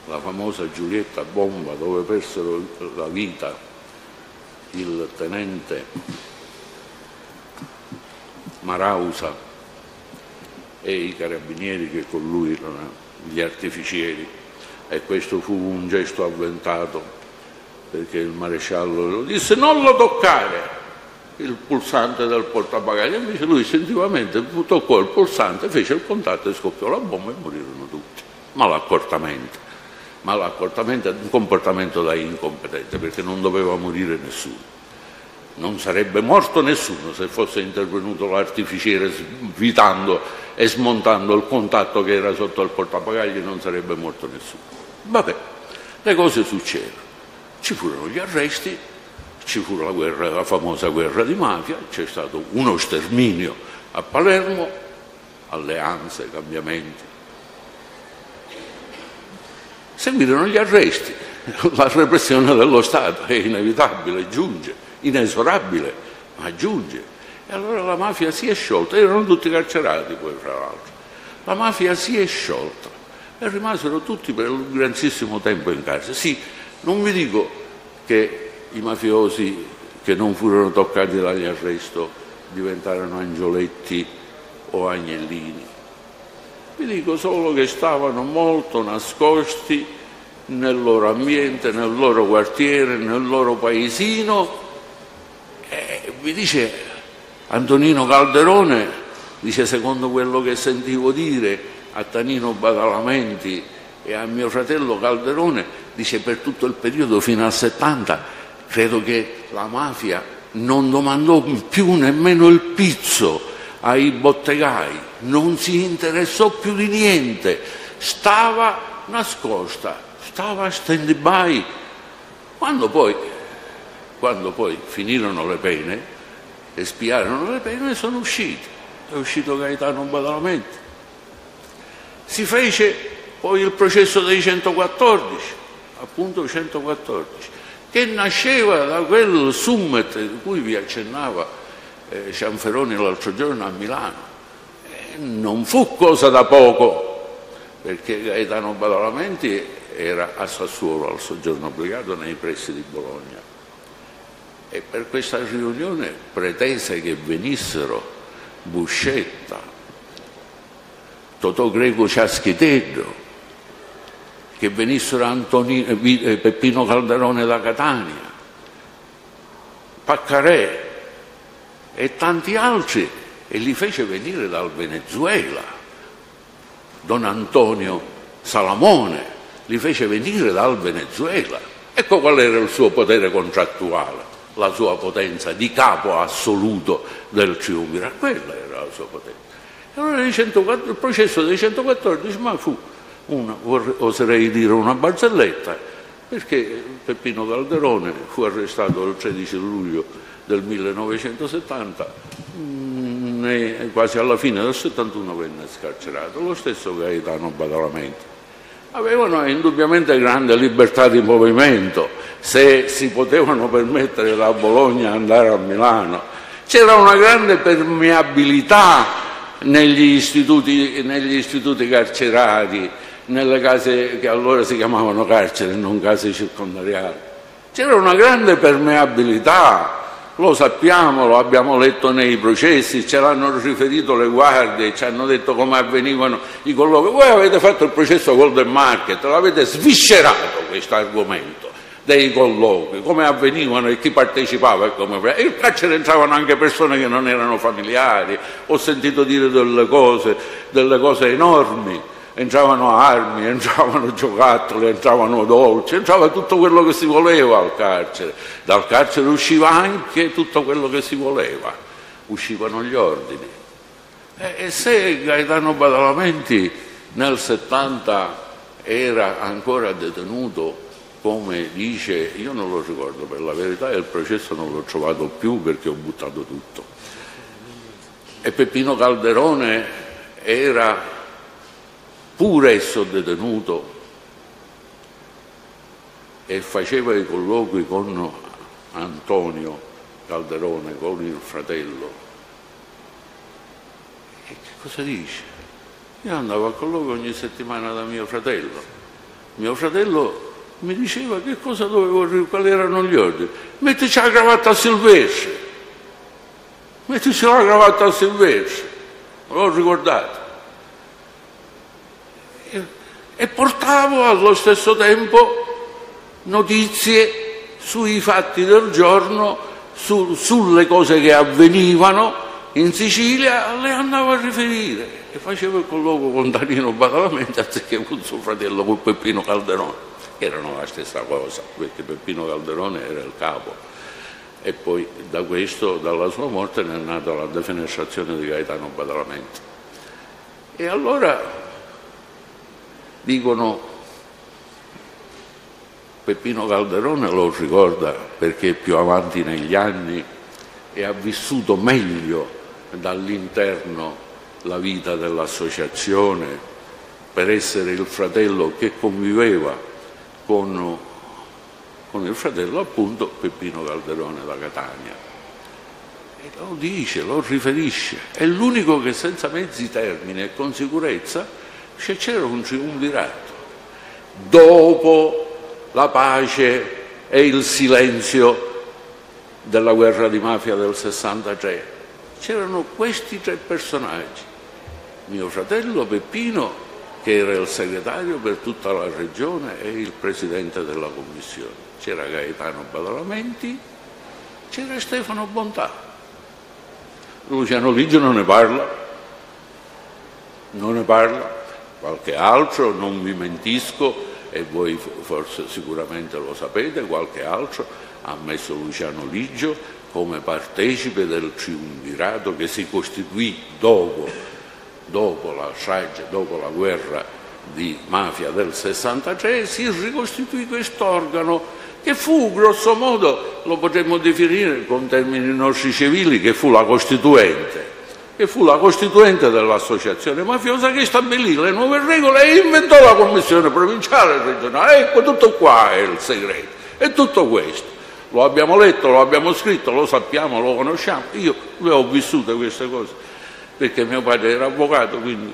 la famosa Giulietta Bomba dove persero la vita il tenente Marausa e i carabinieri che con lui erano gli artificieri. E questo fu un gesto avventato perché il maresciallo lo disse non lo toccare! Il pulsante del portabagagli. Invece lui istintivamente toccò il pulsante fece il contatto e scoppiò la bomba e morirono tutti malaccortamente ma l'accortamento è un comportamento da incompetente perché non doveva morire nessuno. Non sarebbe morto nessuno se fosse intervenuto l'artificiere svitando e smontando il contatto che era sotto il portapagagli, non sarebbe morto nessuno. Vabbè, le cose succedono. Ci furono gli arresti, ci fu la, guerra, la famosa guerra di mafia, c'è stato uno sterminio a Palermo, alleanze, cambiamenti, seguirono gli arresti. La repressione dello Stato è inevitabile, giunge, inesorabile, ma giunge. E allora la mafia si è sciolta, erano tutti carcerati poi fra l'altro. La mafia si è sciolta e rimasero tutti per un grandissimo tempo in casa. Sì, non vi dico che i mafiosi che non furono toccati dall'arresto diventarono angioletti o agnellini, vi dico solo che stavano molto nascosti nel loro ambiente, nel loro quartiere, nel loro paesino. E vi dice Antonino Calderone, dice secondo quello che sentivo dire a Tanino Badalamenti e a mio fratello Calderone, dice per tutto il periodo fino al 70, credo che la mafia non domandò più nemmeno il pizzo ai bottegai, non si interessò più di niente, stava nascosta, stava a stand by. Quando poi, quando poi finirono le pene, espiarono le pene sono usciti. è uscito Gaetano Badalamenti. Si fece poi il processo dei 114, appunto 114, che nasceva da quel summit di cui vi accennava eh, Cianferoni l'altro giorno a Milano. Eh, non fu cosa da poco, perché Gaetano Badalamenti era a Sassuolo al soggiorno obbligato nei pressi di Bologna e per questa riunione pretese che venissero Buscetta, Totò Greco Ciaschitello, che venissero Antoni, eh, Peppino Calderone da Catania, Paccarè e tanti altri e li fece venire dal Venezuela. Don Antonio Salamone li fece venire dal Venezuela. Ecco qual era il suo potere contrattuale la sua potenza di capo assoluto del triumvirat, quella era la sua potenza. E allora il processo dei 114 ma fu una, oserei dire una barzelletta, perché Peppino Calderone fu arrestato il 13 luglio del 1970, mm, quasi alla fine del 71 venne scarcerato, lo stesso Gaetano Badalamenti avevano indubbiamente grande libertà di movimento se si potevano permettere da Bologna andare a Milano. C'era una grande permeabilità negli istituti, negli istituti carcerari, nelle case che allora si chiamavano carceri, non case circondariali. C'era una grande permeabilità lo sappiamo, lo abbiamo letto nei processi, ce l'hanno riferito le guardie, ci hanno detto come avvenivano i colloqui. Voi avete fatto il processo Golden Market, l'avete sviscerato questo argomento dei colloqui, come avvenivano e chi partecipava e come... E il carcere entravano anche persone che non erano familiari, ho sentito dire delle cose, delle cose enormi entravano armi, entravano [LAUGHS] giocattoli, entravano dolci, entrava tutto quello che si voleva al carcere. Dal carcere usciva anche tutto quello che si voleva, uscivano gli ordini. E, se Gaetano Badalamenti nel 70 era ancora detenuto come dice, io non lo ricordo per la verità il processo non l'ho trovato più perché ho buttato tutto. E Peppino Calderone era pur esso detenuto, e faceva i colloqui con Antonio Calderone, con il fratello. E che cosa dice? Io andavo a colloquio ogni settimana da mio fratello. Mio fratello mi diceva che cosa dovevo, quali erano gli ordini. Mettici la cravatta a silvestre. Mettici la cravatta a silvestre. L'ho ricordato e portavo allo stesso tempo notizie sui fatti del giorno, su, sulle cose che avvenivano in Sicilia, le andavo a riferire e facevo il colloquio con Danilo Badalamenti anziché con suo fratello, con Peppino Calderone, che erano la stessa cosa, perché Peppino Calderone era il capo. E poi da questo, dalla sua morte, ne è nata la defenestrazione di Gaetano Badalamenti. E allora Dicono Peppino Calderone lo ricorda perché più avanti negli anni e ha vissuto meglio dall'interno la vita dell'associazione per essere il fratello che conviveva con, con il fratello appunto Peppino Calderone da Catania. E lo dice, lo riferisce, è l'unico che senza mezzi termini e con sicurezza cioè c'era un triumvirato. Dopo la pace e il silenzio della guerra di mafia del 63 c'erano questi tre personaggi. Mio fratello Peppino, che era il segretario per tutta la regione e il presidente della commissione. C'era Gaetano Badalamenti, c'era Stefano Bontà. Luciano Ligio non ne parla, non ne parla, qualche altro, non vi mentisco, e voi forse sicuramente lo sapete, qualche altro ha messo Luciano Ligio come partecipe del triumvirato che si costituì dopo, dopo la strage, dopo la guerra di mafia del 63, si ricostituì quest'organo che fu grosso modo, lo potremmo definire con termini nostri civili, che fu la Costituente che fu la costituente dell'associazione mafiosa che stabilì le nuove regole e inventò la commissione provinciale e regionale. Ecco, tutto qua è il segreto. È tutto questo. Lo abbiamo letto, lo abbiamo scritto, lo sappiamo, lo conosciamo. Io le ho vissute queste cose perché mio padre era avvocato, quindi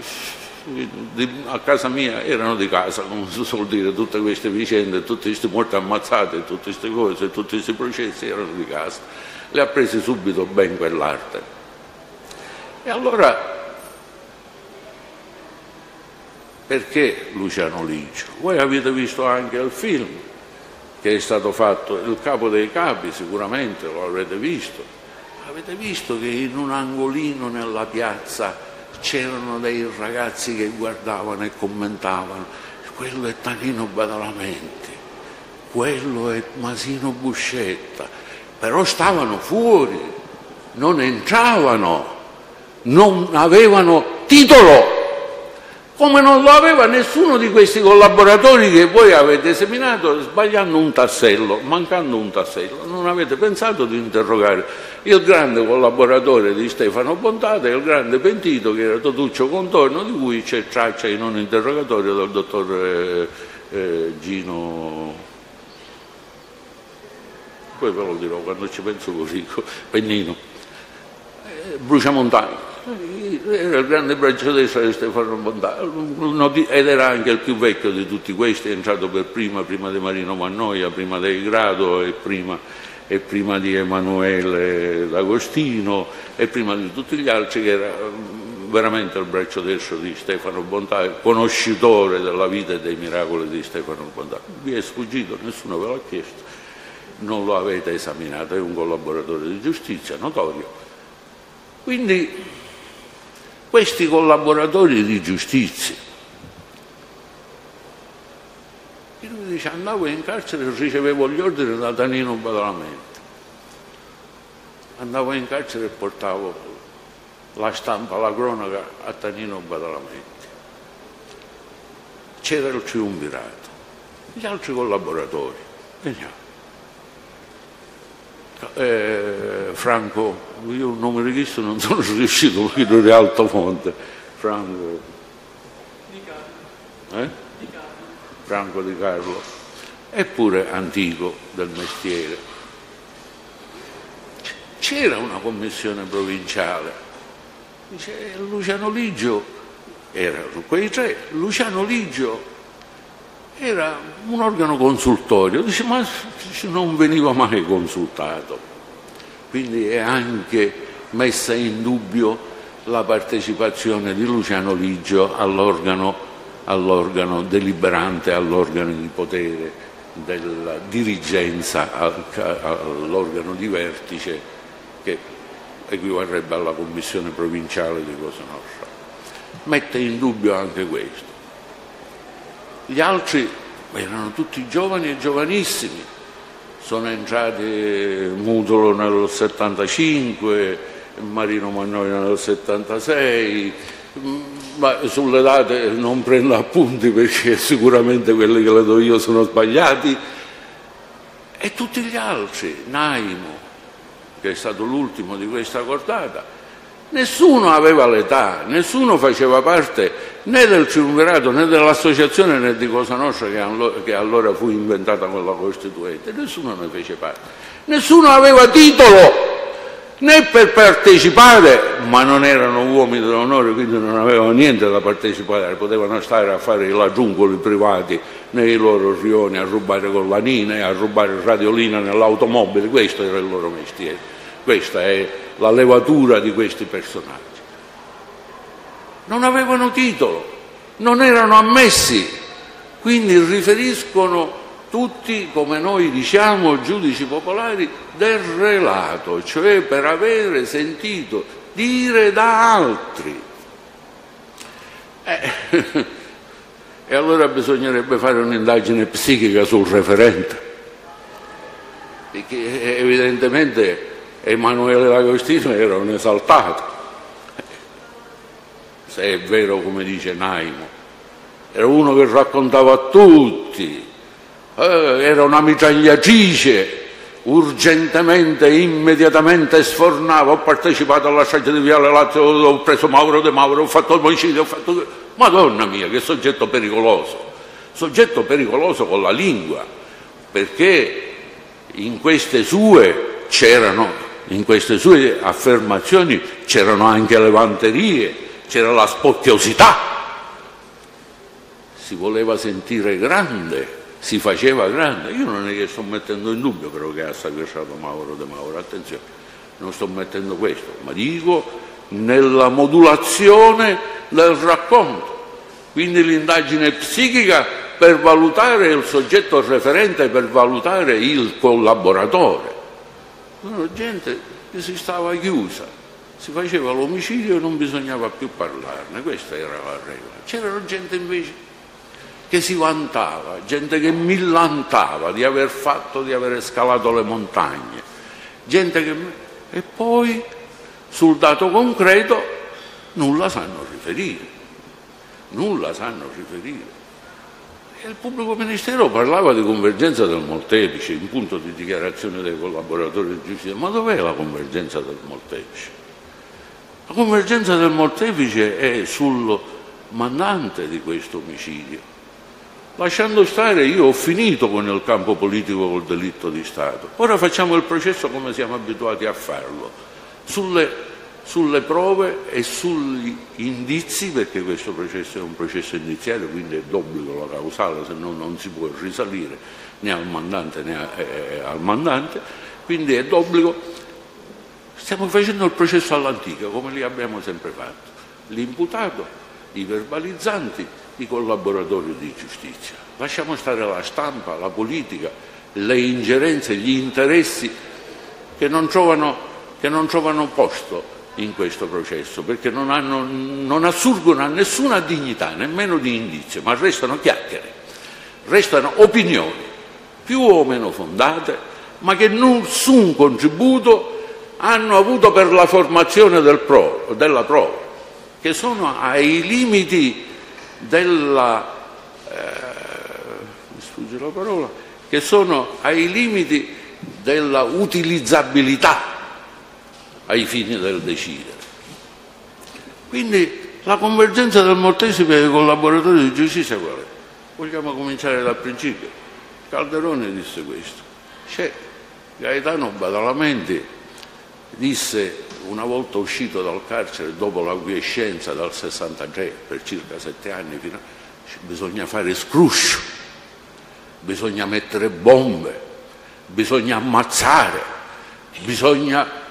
a casa mia erano di casa, come si suol dire, tutte queste vicende, tutti questi morti ammazzati, tutte queste cose, tutti questi processi erano di casa. Le ha prese subito ben quell'arte. E allora, perché Luciano Ligio? Voi avete visto anche il film che è stato fatto, Il capo dei capi, sicuramente lo avrete visto. Avete visto che in un angolino nella piazza c'erano dei ragazzi che guardavano e commentavano. Quello è Tanino Badalamenti, quello è Masino Buscetta, però stavano fuori, non entravano non avevano titolo, come non lo aveva nessuno di questi collaboratori che voi avete seminato sbagliando un tassello, mancando un tassello. Non avete pensato di interrogare il grande collaboratore di Stefano Bontate e il grande pentito che era Totuccio Contorno, di cui c'è traccia in un interrogatorio del dottor eh, eh, Gino. Poi ve lo dirò quando ci penso così, Pennino, eh, Bruciamontani era il grande braccio destro di Stefano Bontà ed era anche il più vecchio di tutti questi, è entrato per prima, prima di Marino Mannoia, prima di Grado e prima, e prima di Emanuele D'Agostino e prima di tutti gli altri che era mm, veramente il braccio destro di Stefano Bontà, conoscitore della vita e dei miracoli di Stefano Bontà. Vi è sfuggito, nessuno ve l'ha chiesto, non lo avete esaminato, è un collaboratore di giustizia notorio. Quindi questi collaboratori di giustizia. E lui dice andavo in carcere e ricevevo gli ordini da Danino Badalamenti. Andavo in carcere e portavo la stampa, la cronaca a Tanino Badalamenti. C'era il triumvirato, gli altri collaboratori. Veniamo eh, Franco, io un nome richiesto non [LAUGHS] sono riuscito, quello di Altofonte, Franco, eh? Franco Di Carlo, eppure antico del mestiere. C'era una commissione provinciale, dice Luciano Ligio, erano quei tre, Luciano Ligio era un organo consultorio, dice, ma non veniva mai consultato. Quindi è anche messa in dubbio la partecipazione di Luciano Ligio all'organo, all'organo deliberante, all'organo di potere della dirigenza, all'organo di vertice che equivarrebbe alla commissione provinciale di Cosa Nostra. Mette in dubbio anche questo. Gli altri erano tutti giovani e giovanissimi, sono entrati Mutolo nel 75, Marino Mannoia nel 76, ma sulle date non prendo appunti perché [LAUGHS] sicuramente quelli che le do io sono sbagliati, e tutti gli altri, Naimo, che è stato l'ultimo di questa cordata, Nessuno aveva l'età, nessuno faceva parte né del triumvirato né dell'associazione né di Cosa Nostra che allora fu inventata con la Costituente, nessuno ne fece parte. Nessuno aveva titolo né per partecipare, ma non erano uomini dell'onore, quindi non avevano niente da partecipare, potevano stare a fare i lagiungoli privati nei loro rioni, a rubare collanine, a rubare radiolina nell'automobile, questo era il loro mestiere. Questa è la levatura di questi personaggi. Non avevano titolo, non erano ammessi, quindi riferiscono tutti, come noi diciamo, giudici popolari, del relato, cioè per avere sentito dire da altri. Eh, [LAUGHS] e allora bisognerebbe fare un'indagine psichica sul referente, perché evidentemente Emanuele D'Agostino era un esaltato, se è vero come dice Naimo, era uno che raccontava a tutti, eh, era una mitragliatrice urgentemente, immediatamente sfornava, ho partecipato alla strage di Viale Lazio, ho preso Mauro De Mauro, ho fatto omicidio, ho fatto... Madonna mia, che soggetto pericoloso! Soggetto pericoloso con la lingua, perché in queste sue c'erano, in queste sue affermazioni c'erano anche le vanterie, c'era la spocchiosità, si voleva sentire grande, si faceva grande. Io non è che sto mettendo in dubbio però che ha sacrificato Mauro De Mauro, attenzione, non sto mettendo questo, ma dico nella modulazione del racconto. Quindi l'indagine psichica per valutare il soggetto referente, per valutare il collaboratore. Era gente che si stava chiusa, si faceva l'omicidio e non bisognava più parlarne, questa era la regola. C'era gente invece che si vantava, gente che millantava di aver fatto, di aver scalato le montagne, gente che... e poi sul dato concreto nulla sanno riferire, nulla sanno riferire. Il pubblico ministero parlava di convergenza del molteplice in punto di dichiarazione dei collaboratori di giustizia, ma dov'è la convergenza del molteplice? La convergenza del molteplice è sul mandante di questo omicidio Lasciando stare, io ho finito con il campo politico col delitto di Stato. Ora facciamo il processo come siamo abituati a farlo, sulle, sulle prove e sugli indizi, perché questo processo è un processo indiziario, quindi è d'obbligo la causale, se no non si può risalire né al mandante né a, eh, al mandante, quindi è d'obbligo. Stiamo facendo il processo all'antica, come li abbiamo sempre fatto. L'imputato, i verbalizzanti, i collaboratori di giustizia. Lasciamo stare la stampa, la politica, le ingerenze, gli interessi che non trovano, che non trovano posto in questo processo perché non, hanno, non assurgono a nessuna dignità, nemmeno di indizio, ma restano chiacchiere, restano opinioni più o meno fondate, ma che nessun contributo hanno avuto per la formazione del pro, della prova, che sono ai limiti della, eh, mi sfugge la parola, che sono ai limiti della utilizzabilità ai fini del decidere. Quindi la convergenza del Moltesi per i collaboratori di giustizia qual è? Vogliamo cominciare dal principio. Calderone disse questo. C'è Gaetano Badalamenti disse una volta uscito dal carcere dopo la quiescenza dal 63 per circa sette anni fino a... bisogna fare scruscio bisogna mettere bombe bisogna ammazzare bisogna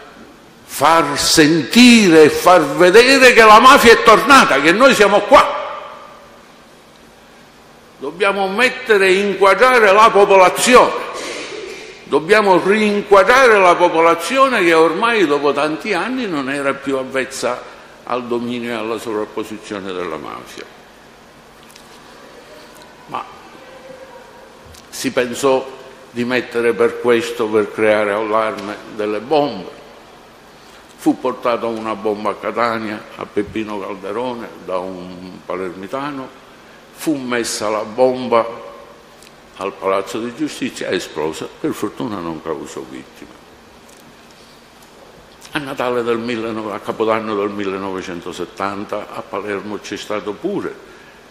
far sentire e far vedere che la mafia è tornata che noi siamo qua dobbiamo mettere e inquadrare la popolazione Dobbiamo rinquadrare la popolazione che ormai dopo tanti anni non era più avvezza al dominio e alla sovrapposizione della mafia. Ma si pensò di mettere per questo, per creare allarme, delle bombe. Fu portata una bomba a Catania, a Peppino Calderone, da un palermitano, fu messa la bomba al Palazzo di Giustizia è esplosa, per fortuna non causò vittime. A Natale del 19, a Capodanno del 1970 a Palermo c'è stato pure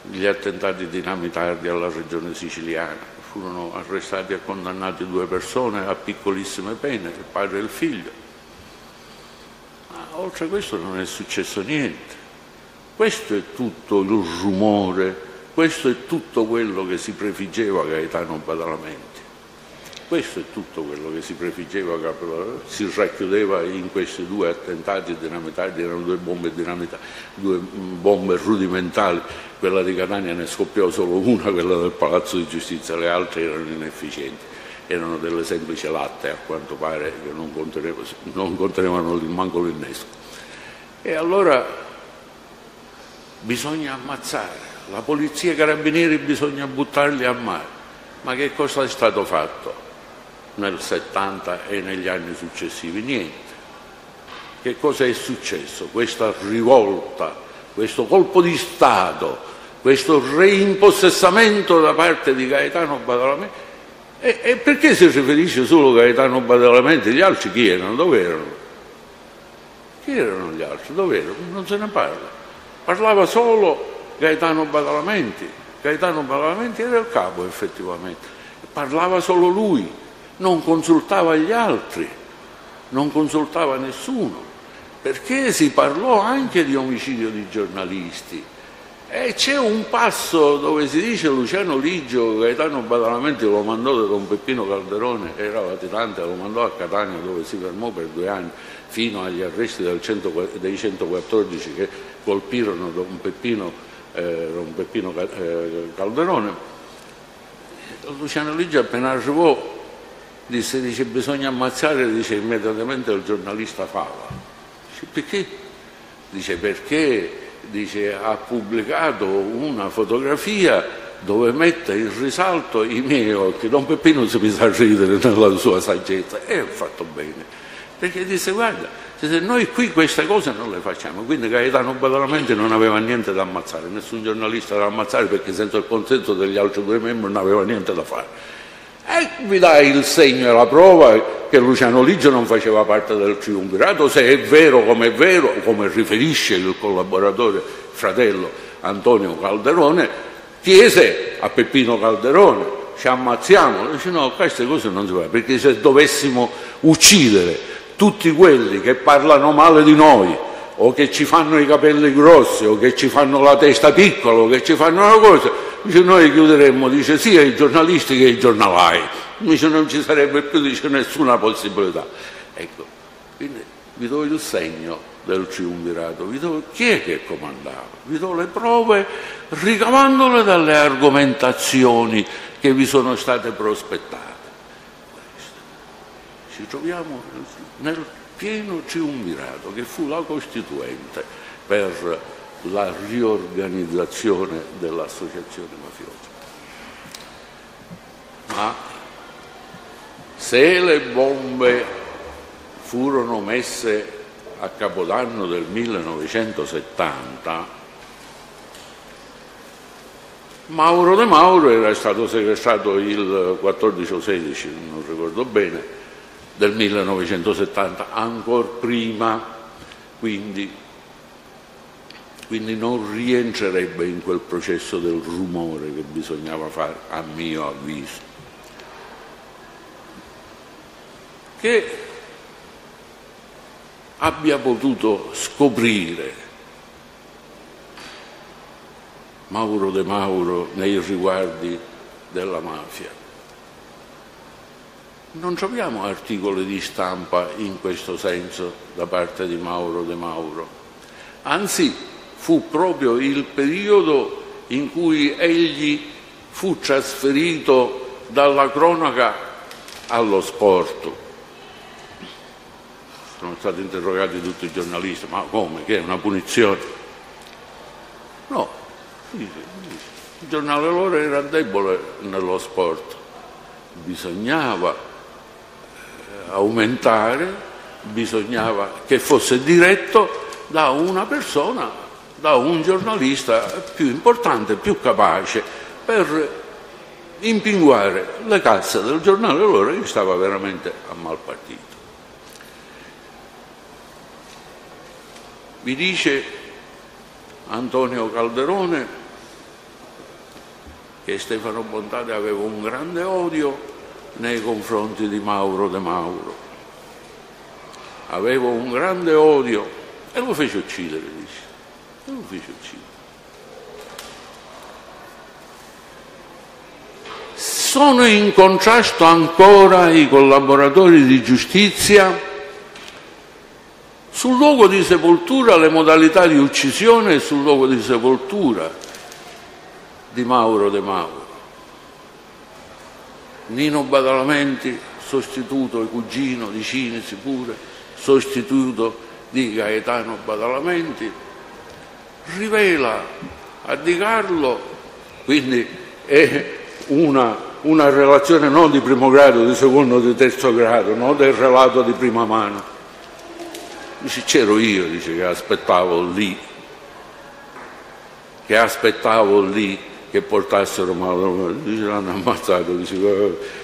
gli attentati dinamitardi alla regione siciliana. Furono arrestati e condannati due persone a piccolissime pene, il padre e il figlio. Oltre a questo non è successo niente. Questo è tutto il rumore questo è tutto quello che si prefiggeva Gaetano Badalamenti. Questo è tutto quello che si prefiggeva, si racchiudeva in questi due attentati dinamitati, erano due bombe dinamitate, due bombe rudimentali, quella di Catania ne scoppiò solo una, quella del Palazzo di Giustizia, le altre erano inefficienti, erano delle semplici latte a quanto pare che non contenevano, non contenevano manco l'innesco. E allora bisogna ammazzare la polizia e i carabinieri bisogna buttarli a mare. Ma che cosa è stato fatto nel 70 e negli anni successivi? Niente. Che cosa è successo? Questa rivolta, questo colpo di Stato, questo reimpossessamento da parte di Gaetano Badalamenti E, e perché si riferisce solo Gaetano Badalamenti? Gli altri chi erano? Dove erano? Chi erano gli altri? Dove erano? Non se ne parla. Parlava solo Gaetano Badalamenti. Gaetano Badalamenti era il capo effettivamente. Parlava solo lui, non consultava gli altri, non consultava nessuno perché si parlò anche di omicidio di giornalisti. E c'è un passo dove si dice Luciano Ligio, Gaetano Badalamenti lo mandò da Don Peppino Calderone, era latitante, lo mandò a Catania dove si fermò per due anni fino agli arresti 100, dei 114 che colpirono Don Peppino, eh, Don Peppino eh, Calderone. Luciano Ligio appena arrivò disse, dice, bisogna ammazzare dice, immediatamente il giornalista Fava perché? Dice perché dice, ha pubblicato una fotografia dove mette in risalto i miei occhi. Don Peppino si mise a ridere nella sua saggezza e ha fatto bene. Perché disse guarda, se noi qui queste cose non le facciamo, quindi Gaetano Badalamenti non aveva niente da ammazzare, nessun giornalista da ammazzare perché senza il consenso degli altri due membri non aveva niente da fare. E vi dai il segno e la prova che Luciano Ligio non faceva parte del triumvirato, se è vero come è vero, come riferisce il collaboratore fratello Antonio Calderone, chiese a Peppino Calderone, ci ammazziamo, dice no, queste cose non si fanno, perché se dovessimo uccidere tutti quelli che parlano male di noi, o che ci fanno i capelli grossi, o che ci fanno la testa piccola, o che ci fanno una cosa, Dice, noi chiuderemmo, dice, sia i giornalisti che i giornalai. Dice, non ci sarebbe più dice, nessuna possibilità. Ecco, quindi vi do il segno del triumvirato, vi do chi è che comandava, vi do le prove ricavandole dalle argomentazioni che vi sono state prospettate. Ci troviamo nel pieno triumvirato che fu la Costituente per la riorganizzazione dell'associazione mafiosa. Ma se le bombe furono messe a Capodanno del 1970, Mauro De Mauro era stato sequestrato il 14 o 16, non ricordo bene, del 1970, ancora prima, quindi quindi non rientrerebbe in quel processo del rumore che bisognava fare, a mio avviso. Che abbia potuto scoprire Mauro De Mauro nei riguardi della mafia. Non troviamo articoli di stampa in questo senso da parte di Mauro De Mauro, anzi fu proprio il periodo in cui egli fu trasferito dalla cronaca allo sport. Sono stati interrogati tutti i giornalisti, ma come? Che è una punizione? No, il giornale loro era debole nello sport, bisognava eh, aumentare, bisognava che fosse diretto da una persona da un giornalista più importante, più capace per impinguare le casse del giornale loro che stava veramente a mal partito. Vi dice Antonio Calderone che Stefano Bontade aveva un grande odio nei confronti di Mauro De Mauro. Aveva un grande odio e lo fece uccidere, dice l'ufficio C. Sono in contrasto ancora i collaboratori di giustizia sul luogo di sepoltura, le modalità di uccisione e sul luogo di sepoltura di Mauro De Mauro. Nino Badalamenti, sostituto e cugino di Cinesi pure, sostituto di Gaetano Badalamenti, rivela a Di Carlo, quindi è una, una relazione non di primo grado, di secondo di terzo grado, non del relato di prima mano. Dice c'ero io, dice che aspettavo lì, che aspettavo lì che portassero Mauro, dice l'hanno ammazzato, dice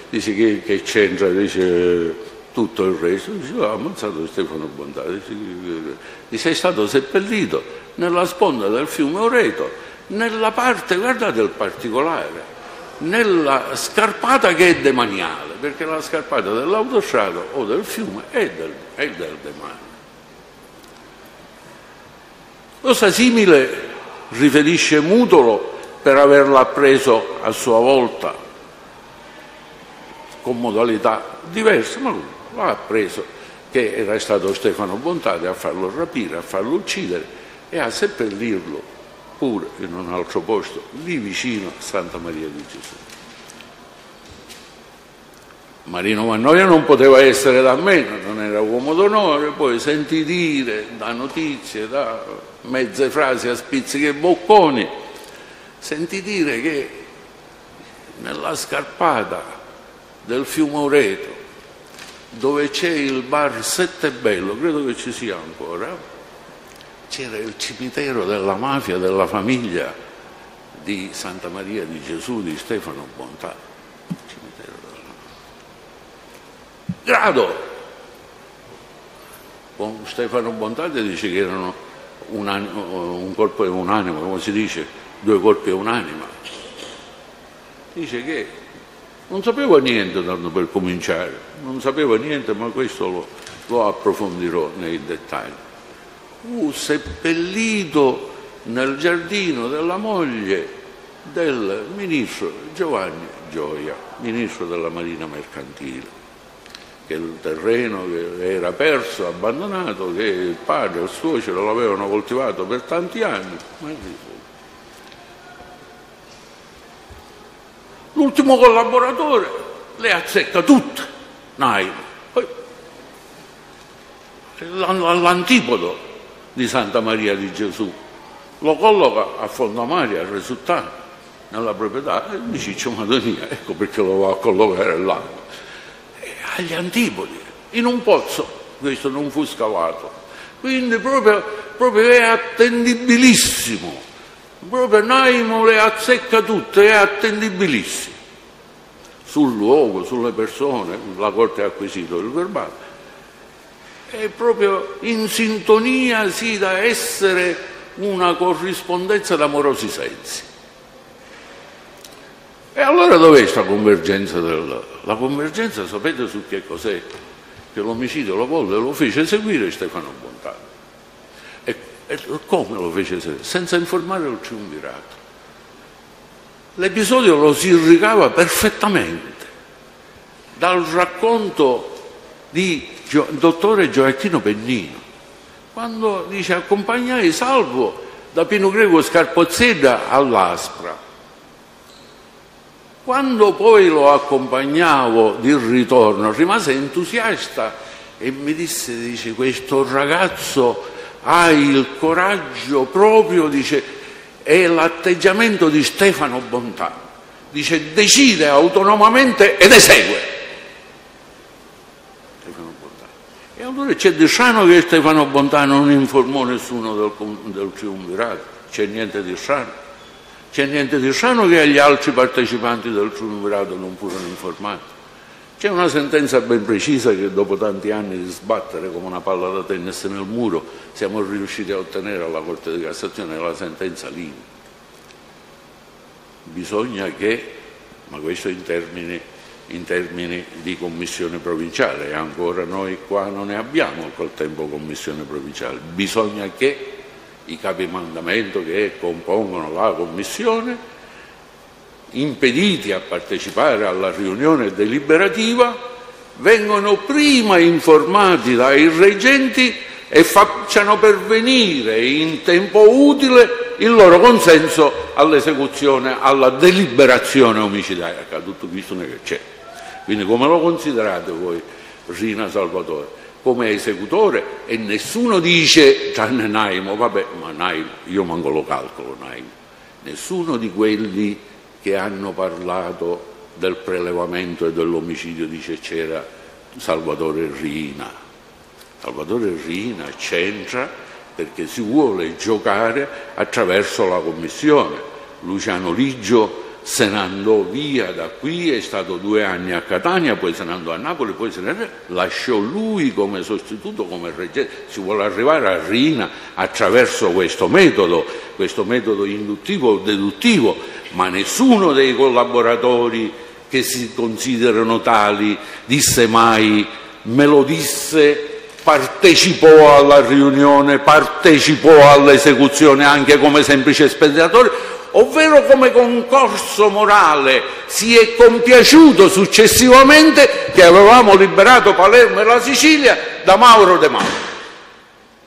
dice che, che c'entra, dice tutto il resto, dice ha ammazzato Stefano Bontà, dice, dice è stato seppellito nella sponda del fiume Oreto, nella parte, guardate il particolare, nella scarpata che è demaniale, perché la scarpata dell'autostrada o del fiume è del, è del demanio. Cosa simile riferisce Mutolo per averla preso a sua volta con modalità diverse, ma lui l'ha preso che era stato Stefano Bontate a farlo rapire, a farlo uccidere e a seppellirlo pure in un altro posto, lì vicino a Santa Maria di Gesù. Marino Mannoia non poteva essere da meno, non era uomo d'onore, poi sentì dire da notizie, da mezze frasi a spizzichi e bocconi, sentì dire che nella scarpata del fiume Oreto, dove c'è il bar Sette Bello, credo che ci sia ancora, c'era il cimitero della mafia della famiglia di Santa Maria di Gesù di Stefano Bontà. Grado. Con Stefano Bontate dice che erano un, un corpo e un'anima, come si dice, due corpi e un'anima. Dice che non sapeva niente tanto per cominciare, non sapeva niente, ma questo lo, lo approfondirò nei dettagli fu seppellito nel giardino della moglie del ministro Giovanni Gioia, ministro della Marina Mercantile, che il terreno che era perso, abbandonato, che il padre e il suocero l'avevano coltivato per tanti anni. L'ultimo collaboratore le azzecca tutte, Naimo. L'antipodo di Santa Maria di Gesù. Lo colloca a Fondamaria, a Resultato, nella proprietà, mi dice Madonia, ecco perché lo va a collocare là. E agli antipodi, in un pozzo, questo non fu scavato. Quindi proprio, proprio è attendibilissimo. Proprio Naimo le azzecca tutte, è attendibilissimo. Sul luogo, sulle persone, la Corte ha acquisito il verbale è proprio in sintonia sì da essere una corrispondenza d'amorosi sensi. E allora dov'è questa convergenza? Del... La convergenza sapete su che cos'è? Che l'omicidio lo volle lo fece seguire Stefano Bontano. E, e come lo fece seguire? Senza informare il triumvirato. L'episodio lo si irrigava perfettamente dal racconto di Gio, dottore Gioacchino Pennino, quando dice accompagnai Salvo da Pino Greco Scarpozzedda all'Aspra. Quando poi lo accompagnavo di ritorno rimase entusiasta e mi disse, dice, questo ragazzo ha il coraggio proprio, dice, è l'atteggiamento di Stefano Bontà. Dice, decide autonomamente ed esegue. Allora c'è di strano che Stefano Bontà non informò nessuno del, del triumvirato, c'è niente di strano. C'è niente di strano che gli altri partecipanti del triumvirato non furono informati. C'è una sentenza ben precisa che dopo tanti anni di sbattere come una palla da tennis nel muro siamo riusciti a ottenere alla Corte di Cassazione la sentenza Lini. Bisogna che, ma questo in termini in termini di commissione provinciale ancora noi qua non ne abbiamo col tempo commissione provinciale. Bisogna che i capi mandamento che compongono la commissione, impediti a partecipare alla riunione deliberativa, vengono prima informati dai reggenti e facciano pervenire in tempo utile il loro consenso all'esecuzione, alla deliberazione omicidaria. Tutto questo non c'è. Quindi come lo considerate voi Rina Salvatore? Come esecutore e nessuno dice, tranne Naimo, vabbè, ma Naimo, io manco lo calcolo Naimo, nessuno di quelli che hanno parlato del prelevamento e dell'omicidio dice c'era Salvatore Rina. Salvatore Rina c'entra perché si vuole giocare attraverso la commissione. Luciano Liggio se ne andò via da qui, è stato due anni a Catania, poi se ne andò a Napoli, poi se ne andò, lasciò lui come sostituto, come reggente. Si vuole arrivare a Rina attraverso questo metodo, questo metodo induttivo o deduttivo, ma nessuno dei collaboratori che si considerano tali disse mai, me lo disse, partecipò alla riunione, partecipò all'esecuzione anche come semplice spettatore ovvero come concorso morale si è compiaciuto successivamente che avevamo liberato Palermo e la Sicilia da Mauro De Mauro.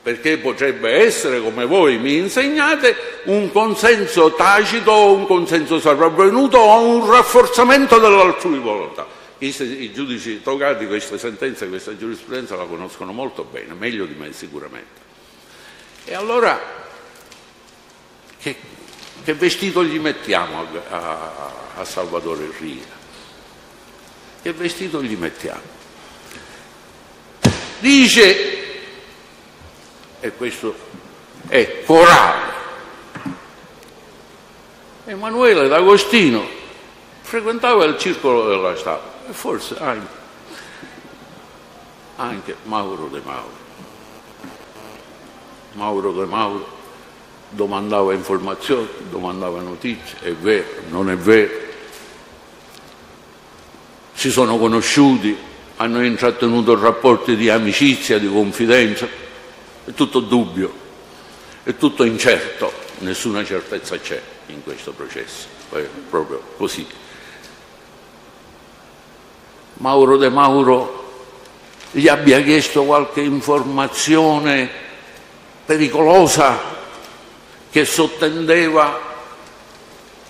Perché potrebbe essere, come voi mi insegnate, un consenso tacito o un consenso sopravvenuto o un rafforzamento dell'altrui volontà. I, giudici togati queste sentenze, questa giurisprudenza la conoscono molto bene, meglio di me sicuramente. E allora che che vestito gli mettiamo a, a, a Salvatore Riga? Che vestito gli mettiamo? Dice, e questo è corale, Emanuele D'Agostino frequentava il circolo della stampa e forse anche, anche Mauro De Mauro. Mauro De Mauro domandava informazioni, domandava notizie, è vero, non è vero. Si sono conosciuti, hanno intrattenuto rapporti di amicizia, di confidenza, è tutto dubbio, è tutto incerto, nessuna certezza c'è in questo processo, è proprio così. Mauro De Mauro gli abbia chiesto qualche informazione pericolosa che sottendeva,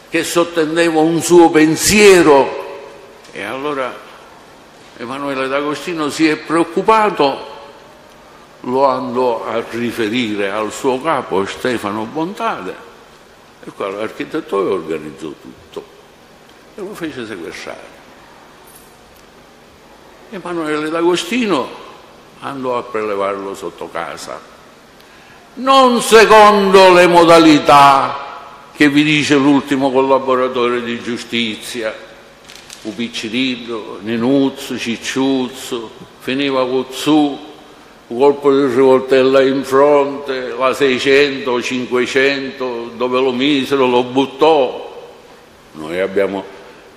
che sottendeva un suo pensiero. E allora Emanuele D'Agostino si è preoccupato, lo andò a riferire al suo capo Stefano Bontade, il quale l'architetto organizzò tutto e lo fece sequestrare. Emanuele D'Agostino andò a prelevarlo sotto casa non secondo le modalità che vi dice l'ultimo collaboratore di giustizia, Upiccirillo, Ninuzzo, Cicciuzzo, finiva con Zu, colpo di rivoltella in fronte, la 600, 500, dove lo misero, lo buttò. Noi abbiamo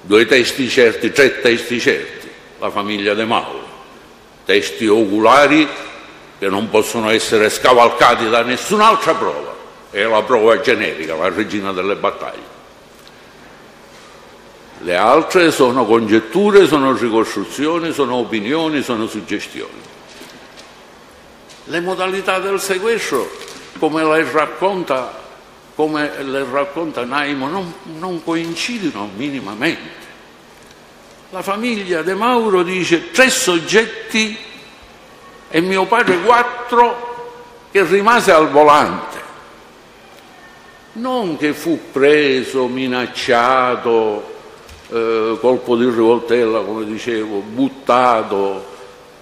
due testi certi, tre testi certi, la famiglia De Mauro, testi oculari che non possono essere scavalcati da nessun'altra prova, è la prova generica, la regina delle battaglie. Le altre sono congetture, sono ricostruzioni, sono opinioni, sono suggestioni. Le modalità del sequestro, come le racconta, come le racconta Naimo, non, non coincidono minimamente. La famiglia De Mauro dice tre soggetti e mio padre quattro che rimase al volante. Non che fu preso, minacciato, eh, colpo di rivoltella, come dicevo, buttato,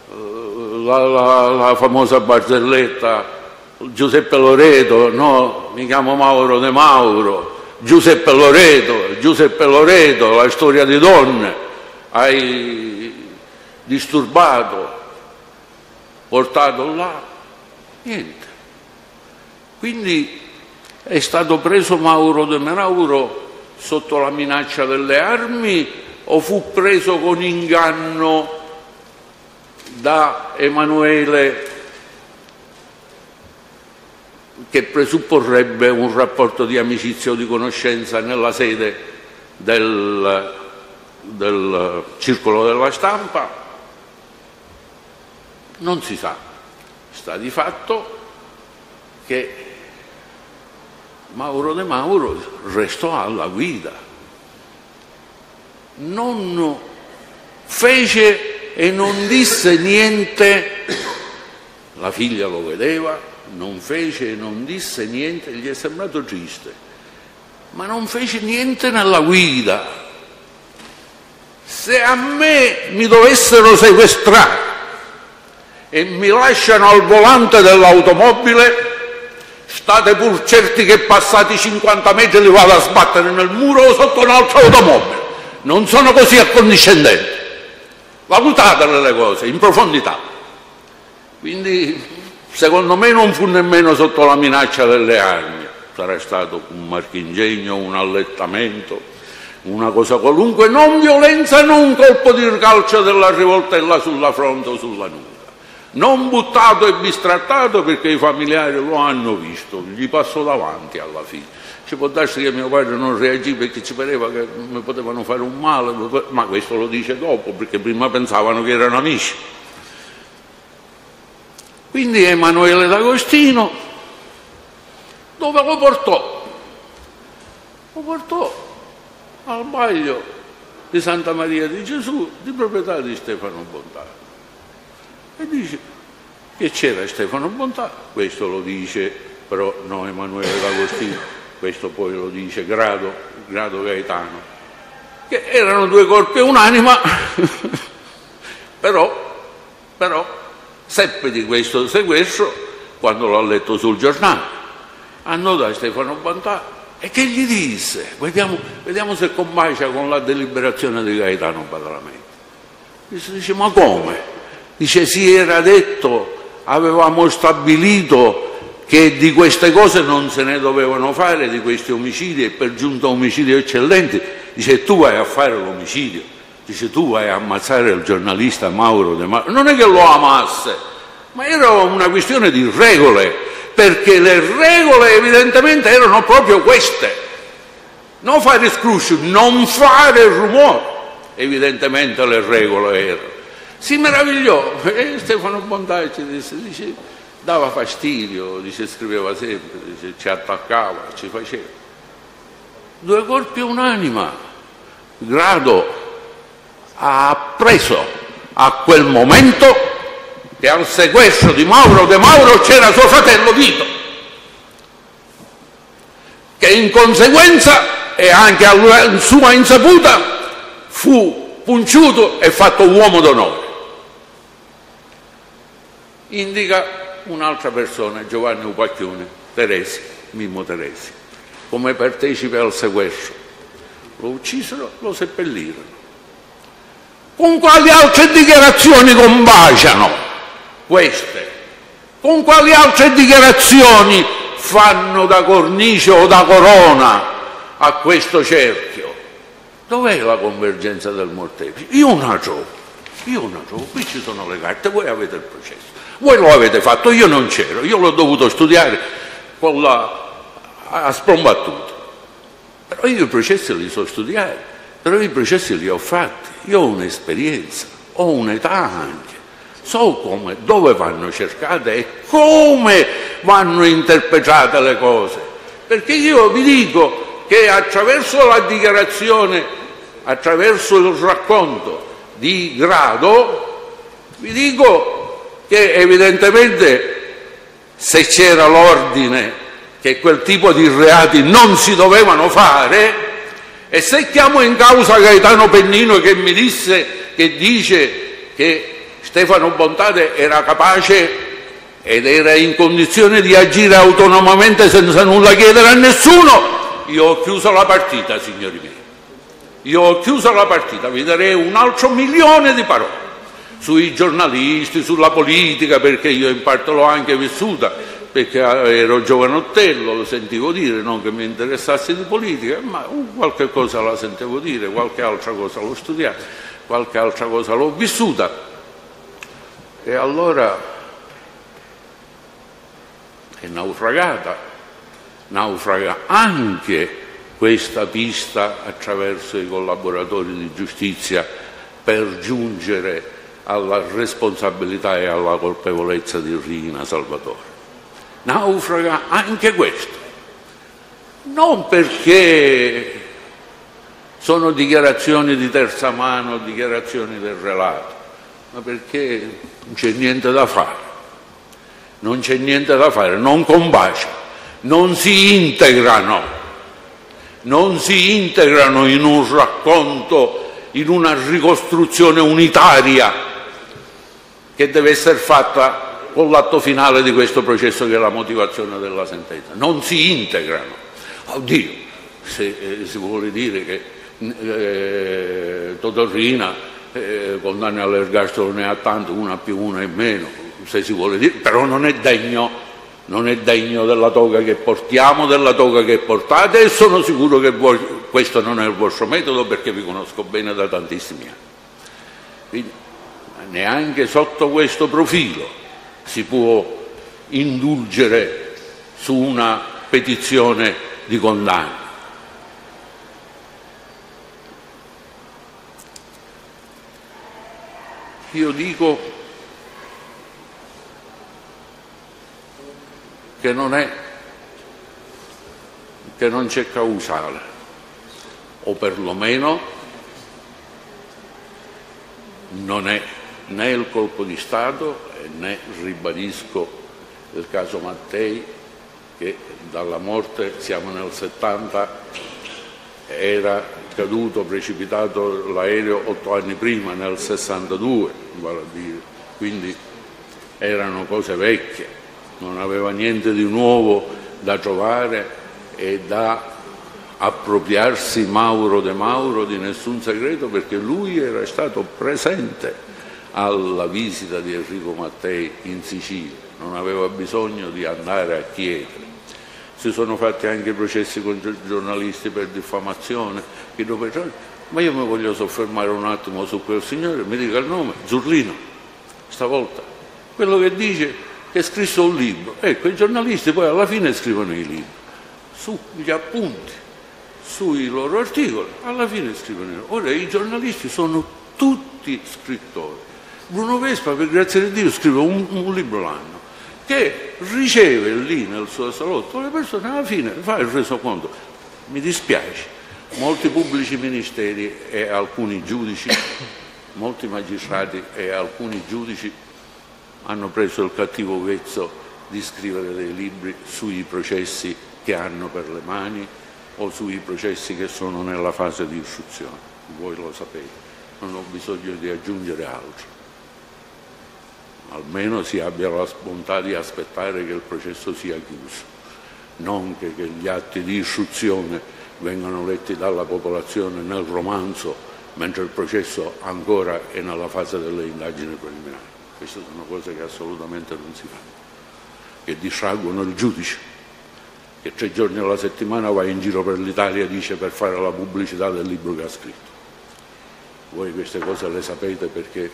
eh, la, la, la, famosa barzelletta, Giuseppe Loreto, no, mi chiamo Mauro De Mauro, Giuseppe Loreto, Giuseppe Loreto, la storia di donne, hai disturbato, portato là, niente. Quindi è stato preso Mauro de Merauro sotto la minaccia delle armi o fu preso con inganno da Emanuele che presupporrebbe un rapporto di amicizia o di conoscenza nella sede del, del circolo della stampa non si sa, sta di fatto che Mauro De Mauro restò alla guida, non fece e non disse niente, la figlia lo vedeva, non fece e non disse niente, gli è sembrato triste, ma non fece niente nella guida. Se a me mi dovessero sequestrare e mi lasciano al volante dell'automobile, state pur certi che passati 50 metri li vado a sbattere nel muro o sotto un'altra automobile. Non sono così accondiscendente. Valutatele le cose in profondità. Quindi, secondo me, non fu nemmeno sotto la minaccia delle armi. Sarà stato un marchingegno, un allettamento, una cosa qualunque, non violenza, non colpo di calcio della rivoltella sulla fronte o sulla nuca. Non buttato e bistrattato perché i familiari lo hanno visto, gli passò davanti alla fine. Ci può darsi che mio padre non reagì perché ci pareva che mi potevano fare un male, ma questo lo dice dopo perché prima pensavano che erano amici. Quindi Emanuele D'Agostino dove lo portò? Lo portò al baglio di Santa Maria di Gesù di proprietà di Stefano Bontà. E dice che c'era Stefano Bontà, questo lo dice però no Emanuele D'Agostino, questo poi lo dice Grado, Grado Gaetano, che erano due corpi e un'anima, [LAUGHS] però, però seppe di questo sequestro quando l'ha letto sul giornale. Andò da Stefano Bontà e che gli disse? Vediamo, vediamo se combacia con la deliberazione di Gaetano Badalamenti. Dice, ma come? Dice, si era detto, avevamo stabilito che di queste cose non se ne dovevano fare, di questi omicidi, e per giunta omicidi eccellenti. Dice, tu vai a fare l'omicidio. Dice, tu vai a ammazzare il giornalista Mauro De Mauro. Non è che lo amasse, ma era una questione di regole, perché le regole evidentemente erano proprio queste. Non fare scruscio, non fare rumore. Evidentemente le regole erano. Si meravigliò e Stefano Bontà ci disse, dice, dava fastidio, dice, scriveva sempre, dice, ci attaccava, ci faceva. Due corpi e un'anima. Grado ha appreso a quel momento che al sequestro di Mauro De Mauro c'era suo fratello Vito, che in conseguenza e anche a sua insaputa fu punciuto e fatto uomo d'onore indica un'altra persona, Giovanni Upacchione, Teresi, Mimmo Teresi, come partecipe al sequestro. Lo uccisero, lo seppellirono. Con quali altre dichiarazioni combaciano queste? Con quali altre dichiarazioni fanno da cornice o da corona a questo cerchio? Dov'è la convergenza del molteplice? Io una trovo, io una trovo, qui ci sono le carte, voi avete il processo. Voi lo avete fatto, io non c'ero, io l'ho dovuto studiare con la, a sprombattuto. Però io i processi li so studiare, però i processi li ho fatti, io ho un'esperienza, ho un'età anche, so come, dove vanno cercate e come vanno interpretate le cose. Perché io vi dico che attraverso la dichiarazione, attraverso il racconto di grado, vi dico che evidentemente se c'era l'ordine che quel tipo di reati non si dovevano fare e se chiamo in causa Gaetano Pennino che mi disse, che dice che Stefano Bontate era capace ed era in condizione di agire autonomamente senza nulla chiedere a nessuno, io ho chiuso la partita, signori miei. Io ho chiuso la partita, vi darei un altro milione di parole sui giornalisti, sulla politica, perché io in parte l'ho anche vissuta, perché ero giovanottello, lo sentivo dire, non che mi interessasse di politica, ma qualche cosa la sentivo dire, qualche altra cosa l'ho studiata, qualche altra cosa l'ho vissuta. E allora è naufragata, naufraga anche questa pista attraverso i collaboratori di giustizia per giungere alla responsabilità e alla colpevolezza di Rina Salvatore. Naufraga anche questo, non perché sono dichiarazioni di terza mano, dichiarazioni del relato, ma perché non c'è niente da fare, non c'è niente da fare, non combacia, non si integrano, non si integrano in un racconto, in una ricostruzione unitaria che deve essere fatta con l'atto finale di questo processo che è la motivazione della sentenza, non si integrano. Oddio, se eh, si vuole dire che eh, Totorrina eh, condanne all'ergastolo ne ha tanto, una più una e meno, se si vuole dire, però non è degno, non è degno della toga che portiamo, della toga che portate e sono sicuro che voi, questo non è il vostro metodo perché vi conosco bene da tantissimi anni. Quindi, neanche sotto questo profilo si può indulgere su una petizione di condanna. Io dico che non è che non c'è causale, o perlomeno non è né il colpo di Stato né, ribadisco, il caso Mattei, che dalla morte, siamo nel 70, era caduto, precipitato l'aereo otto anni prima, nel 62, vale a dire. quindi erano cose vecchie, non aveva niente di nuovo da trovare e da appropriarsi Mauro De Mauro di nessun segreto perché lui era stato presente alla visita di Enrico Mattei in Sicilia, non aveva bisogno di andare a chiedere. Si sono fatti anche processi con giornalisti per diffamazione, ma io mi voglio soffermare un attimo su quel signore, mi dica il nome, Zurlino, stavolta, quello che dice che ha scritto un libro. Ecco, i giornalisti poi alla fine scrivono i libri, sugli appunti, sui loro articoli, alla fine scrivono i libri. Ora i giornalisti sono tutti scrittori Bruno Vespa, per grazia di Dio, scrive un, un libro l'anno che riceve lì nel suo salotto le persone alla fine fa il resoconto. Mi dispiace, molti pubblici ministeri e alcuni giudici, [COUGHS] molti magistrati e alcuni giudici hanno preso il cattivo vezzo di scrivere dei libri sui processi che hanno per le mani o sui processi che sono nella fase di istruzione. Voi lo sapete, non ho bisogno di aggiungere altro almeno si abbia la bontà di aspettare che il processo sia chiuso, non che, che gli atti di istruzione vengano letti dalla popolazione nel romanzo mentre il processo ancora è nella fase delle indagini preliminari. Queste sono cose che assolutamente non si fanno, che distraggono il giudice, che tre giorni alla settimana va in giro per l'Italia e dice per fare la pubblicità del libro che ha scritto. Voi queste cose le sapete perché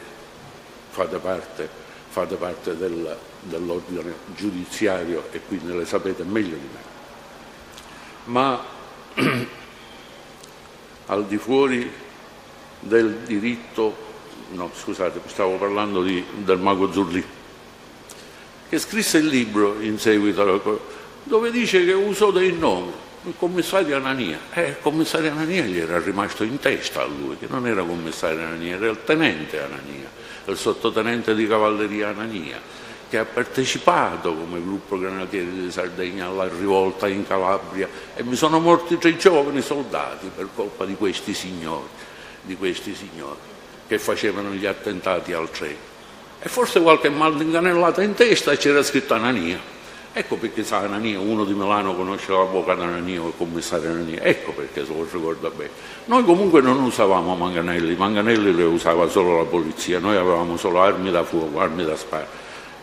fate parte fate parte del, dell'ordine giudiziario e quindi le sapete meglio di me. Ma [CLEARS THROAT] al di fuori del diritto, no scusate, stavo parlando di, del mago Zurlì, che scrisse il libro in seguito dove dice che usò dei nomi, il commissario Anania. Eh, il commissario Anania gli era rimasto in testa a lui, che non era commissario Anania, era il tenente Anania il sottotenente di cavalleria Anania, che ha partecipato come gruppo granatieri di Sardegna alla rivolta in Calabria e mi sono morti tre giovani soldati per colpa di questi signori, di questi signori che facevano gli attentati al treno. E forse qualche mal d'inganellata in testa c'era scritto Anania. Ecco perché sa Anania, uno di Milano conosce l'avvocato Anania il commissario Anania, ecco perché se lo ricorda bene. Noi comunque non usavamo manganelli, manganelli le usava solo la polizia, noi avevamo solo armi da fuoco, armi da sparo,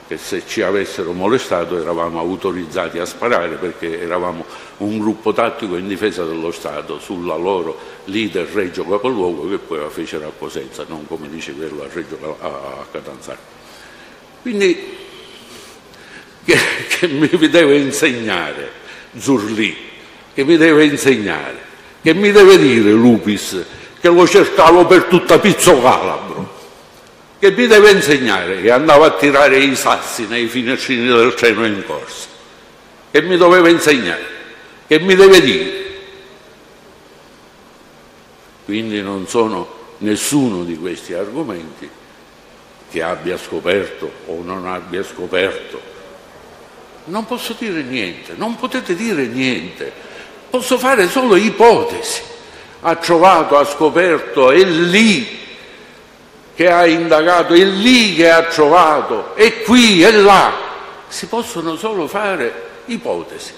che se ci avessero molestato eravamo autorizzati a sparare perché eravamo un gruppo tattico in difesa dello Stato sulla loro leader Reggio Capoluogo che poi la fecero a Cosenza, non come dice quello a, Reggio, a Catanzaro. Quindi che, che mi deve insegnare Zurlì, che mi deve insegnare, che mi deve dire Lupis, che lo cercavo per tutta Pizzo Calabro, che mi deve insegnare che andava a tirare i sassi nei finestrini del treno in corsa, che mi doveva insegnare, che mi deve dire. Quindi non sono nessuno di questi argomenti che abbia scoperto o non abbia scoperto non posso dire niente, non potete dire niente, posso fare solo ipotesi. Ha trovato, ha scoperto, è lì. che ha indagato, è lì che ha trovato, è qui, è là. Si possono solo fare ipotesi,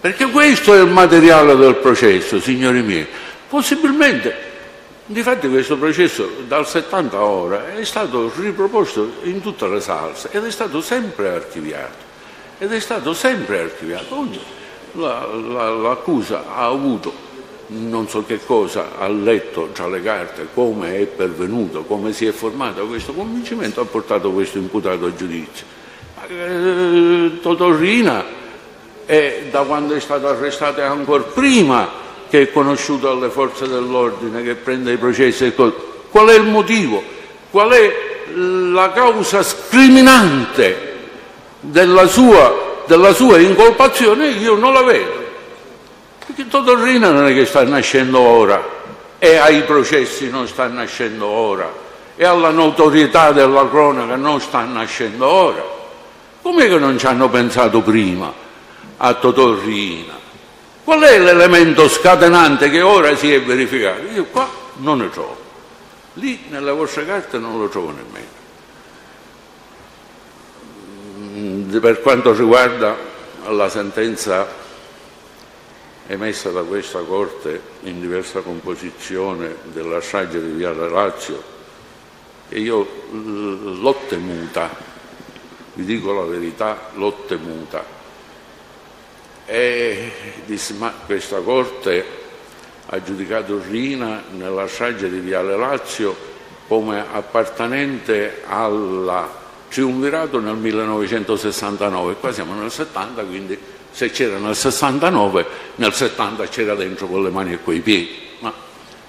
perché questo è il materiale del processo, signori miei. Possibilmente, difatti questo processo dal 70 a ora è stato riproposto in tutte le salse ed è stato sempre archiviato, ed è stato sempre archiviato. Oggi l'accusa ha avuto non so che cosa, ha letto tra le carte come è pervenuto, come si è formato questo convincimento, ha portato questo imputato a giudizio. Eh, Totorrina è, da quando è stato arrestato è ancora prima che è conosciuto alle forze dell'ordine, che prende i processi. Qual è il motivo? Qual è la causa scriminante della sua, della sua incolpazione? Io non la vedo. Perché Totorrina non è che sta nascendo ora e ai processi non sta nascendo ora e alla notorietà della cronaca non sta nascendo ora. Com'è che non ci hanno pensato prima a Totorrina? Qual è l'elemento scatenante che ora si è verificato? Io qua non ne trovo. Lì nelle vostre carte non lo trovo nemmeno. Per quanto riguarda la sentenza emessa da questa Corte in diversa composizione della strage di Viale Lazio, e io l'ho temuta, vi dico la verità, l'ho temuta. E dissi, ma questa Corte ha giudicato Rina nella strage di Viale Lazio come appartenente al triunvirato nel 1969, qua siamo nel 70, quindi se c'era nel 69, nel 70 c'era dentro con le mani e coi piedi. Ma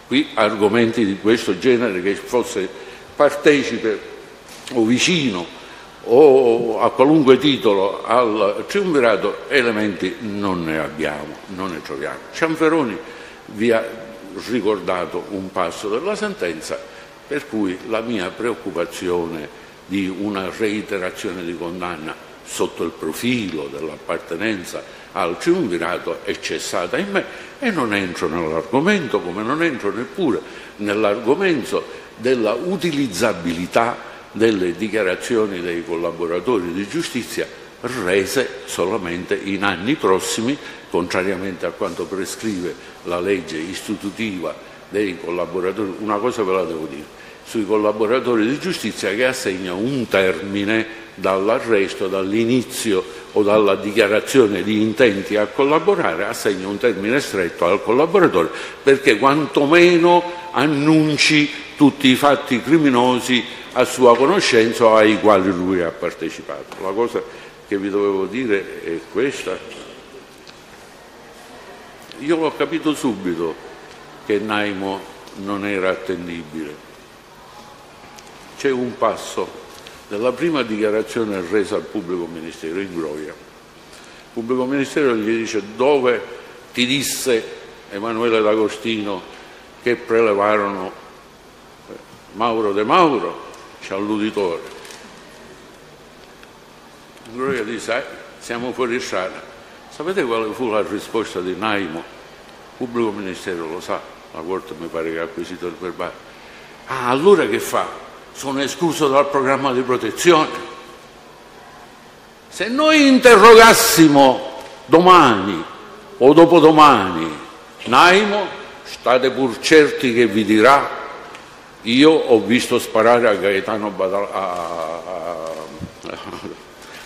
qui argomenti di questo genere che fosse partecipe o vicino o a qualunque titolo al triumvirato elementi non ne abbiamo, non ne troviamo. Cianferoni vi ha ricordato un passo della sentenza per cui la mia preoccupazione di una reiterazione di condanna sotto il profilo dell'appartenenza al triumvirato è cessata in me e non entro nell'argomento come non entro neppure nell'argomento della utilizzabilità delle dichiarazioni dei collaboratori di giustizia rese solamente in anni prossimi, contrariamente a quanto prescrive la legge istitutiva dei collaboratori. Una cosa ve la devo dire, sui collaboratori di giustizia che assegna un termine dall'arresto, dall'inizio o dalla dichiarazione di intenti a collaborare, assegna un termine stretto al collaboratore perché quantomeno annunci tutti i fatti criminosi a sua conoscenza o ai quali lui ha partecipato. La cosa che vi dovevo dire è questa. Io ho capito subito che Naimo non era attendibile. C'è un passo della prima dichiarazione resa al pubblico ministero in Groia. Il pubblico ministero gli dice dove ti disse Emanuele D'Agostino che prelevarono eh, Mauro De Mauro, c'è l'uditore. Groia dice, eh, siamo fuori strada. Sapete quale fu la risposta di Naimo? Il pubblico ministero lo sa, la Corte mi pare che ha acquisito il verbale. Ah, allora che fa? Sono escluso dal programma di protezione. Se noi interrogassimo domani o dopodomani Naimo, state pur certi che vi dirà io ho visto sparare a Gaetano Badal- a, a, a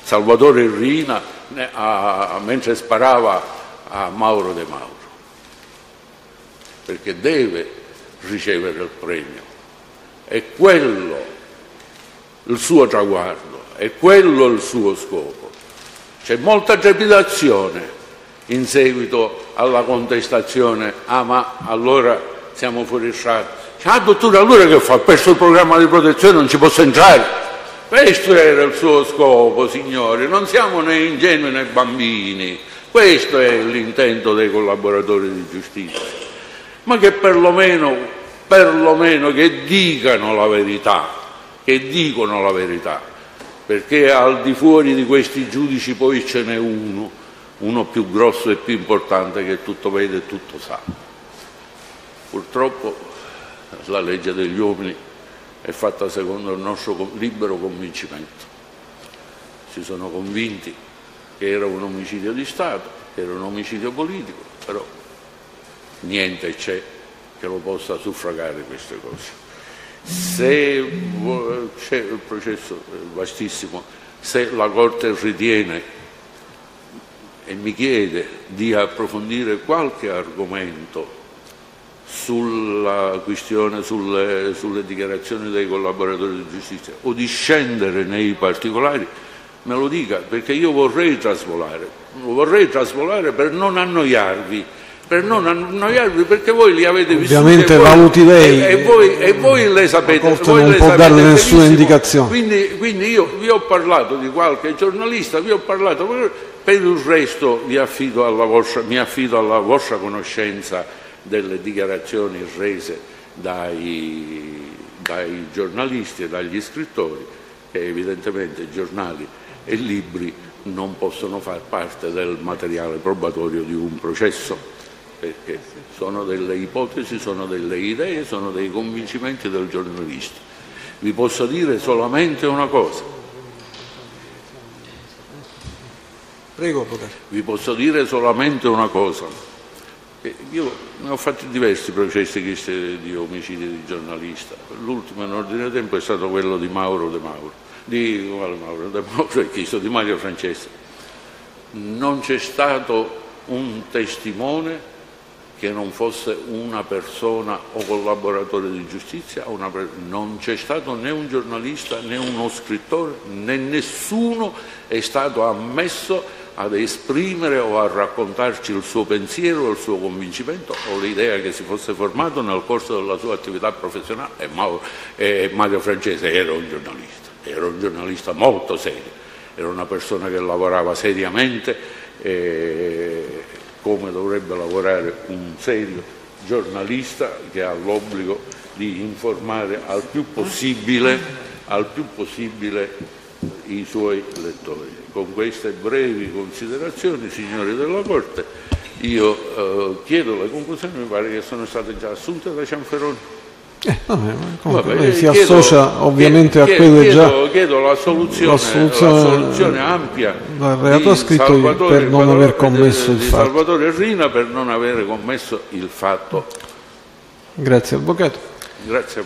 Salvatore Rina mentre sparava a Mauro De Mauro, perché deve ricevere il premio. È quello il suo traguardo, è quello il suo scopo. C'è molta trepidazione in seguito alla contestazione, ah ma allora siamo fuori strada. Ah dottore, allora che fa? Il programma di protezione, non ci posso entrare. Questo era il suo scopo, signori, non siamo né ingenui né bambini. Questo è l'intento dei collaboratori di giustizia. Ma che perlomeno perlomeno che dicano la verità, che dicono la verità, perché al di fuori di questi giudici poi ce n'è uno, uno più grosso e più importante che tutto vede e tutto sa. Purtroppo la legge degli uomini è fatta secondo il nostro libero convincimento. Si sono convinti che era un omicidio di Stato, che era un omicidio politico, però niente c'è che lo possa suffragare queste cose. Se c'è il processo vastissimo, se la Corte ritiene e mi chiede di approfondire qualche argomento sulla questione, sulle, sulle, dichiarazioni dei collaboratori di giustizia o di scendere nei particolari, me lo dica, perché io vorrei trasvolare, lo vorrei trasvolare per non annoiarvi, per non annoiarvi perché voi li avete vissuti ovviamente valuti lei e, e, voi, e voi le sapete la voi non può darle nessuna indicazione. Quindi, quindi, io vi ho parlato di qualche giornalista vi ho parlato per il resto affido vostra, mi affido alla vostra conoscenza delle dichiarazioni rese dai, dai giornalisti e dagli scrittori che evidentemente giornali e libri non possono far parte del materiale probatorio di un processo perché sono delle ipotesi, sono delle idee, sono dei convincimenti del giornalista. Vi posso dire solamente una cosa. Prego, Vi posso dire solamente una cosa. Io ne ho fatti diversi processi di omicidi di giornalista. L'ultimo in ordine di tempo è stato quello di Mauro De Mauro, di, Mauro, De Mauro chiesto, di Mario Francesco. Non c'è stato un testimone che non fosse una persona o collaboratore di giustizia, non c'è stato né un giornalista né uno scrittore, né nessuno è stato ammesso ad esprimere o a raccontarci il suo pensiero, il suo convincimento o l'idea che si fosse formato nel corso della sua attività professionale. E Mauro, e Mario Francese era un giornalista, era un giornalista molto serio, era una persona che lavorava seriamente. E come dovrebbe lavorare un serio giornalista che ha l'obbligo di informare al più possibile, al più possibile i suoi lettori. Con queste brevi considerazioni, signori della Corte, io eh, chiedo le conclusioni, mi pare che sono state già assunte da Cianferoni. Eh, vabbè, vabbè, lei si chiedo, associa ovviamente chiedo, a quelle chiedo, già chiedo la soluzione, la soluzione, la soluzione ampia del reato scritto per non aver commesso il fatto. Salvatore Rina per non aver commesso il fatto. Grazie avvocato. Grazie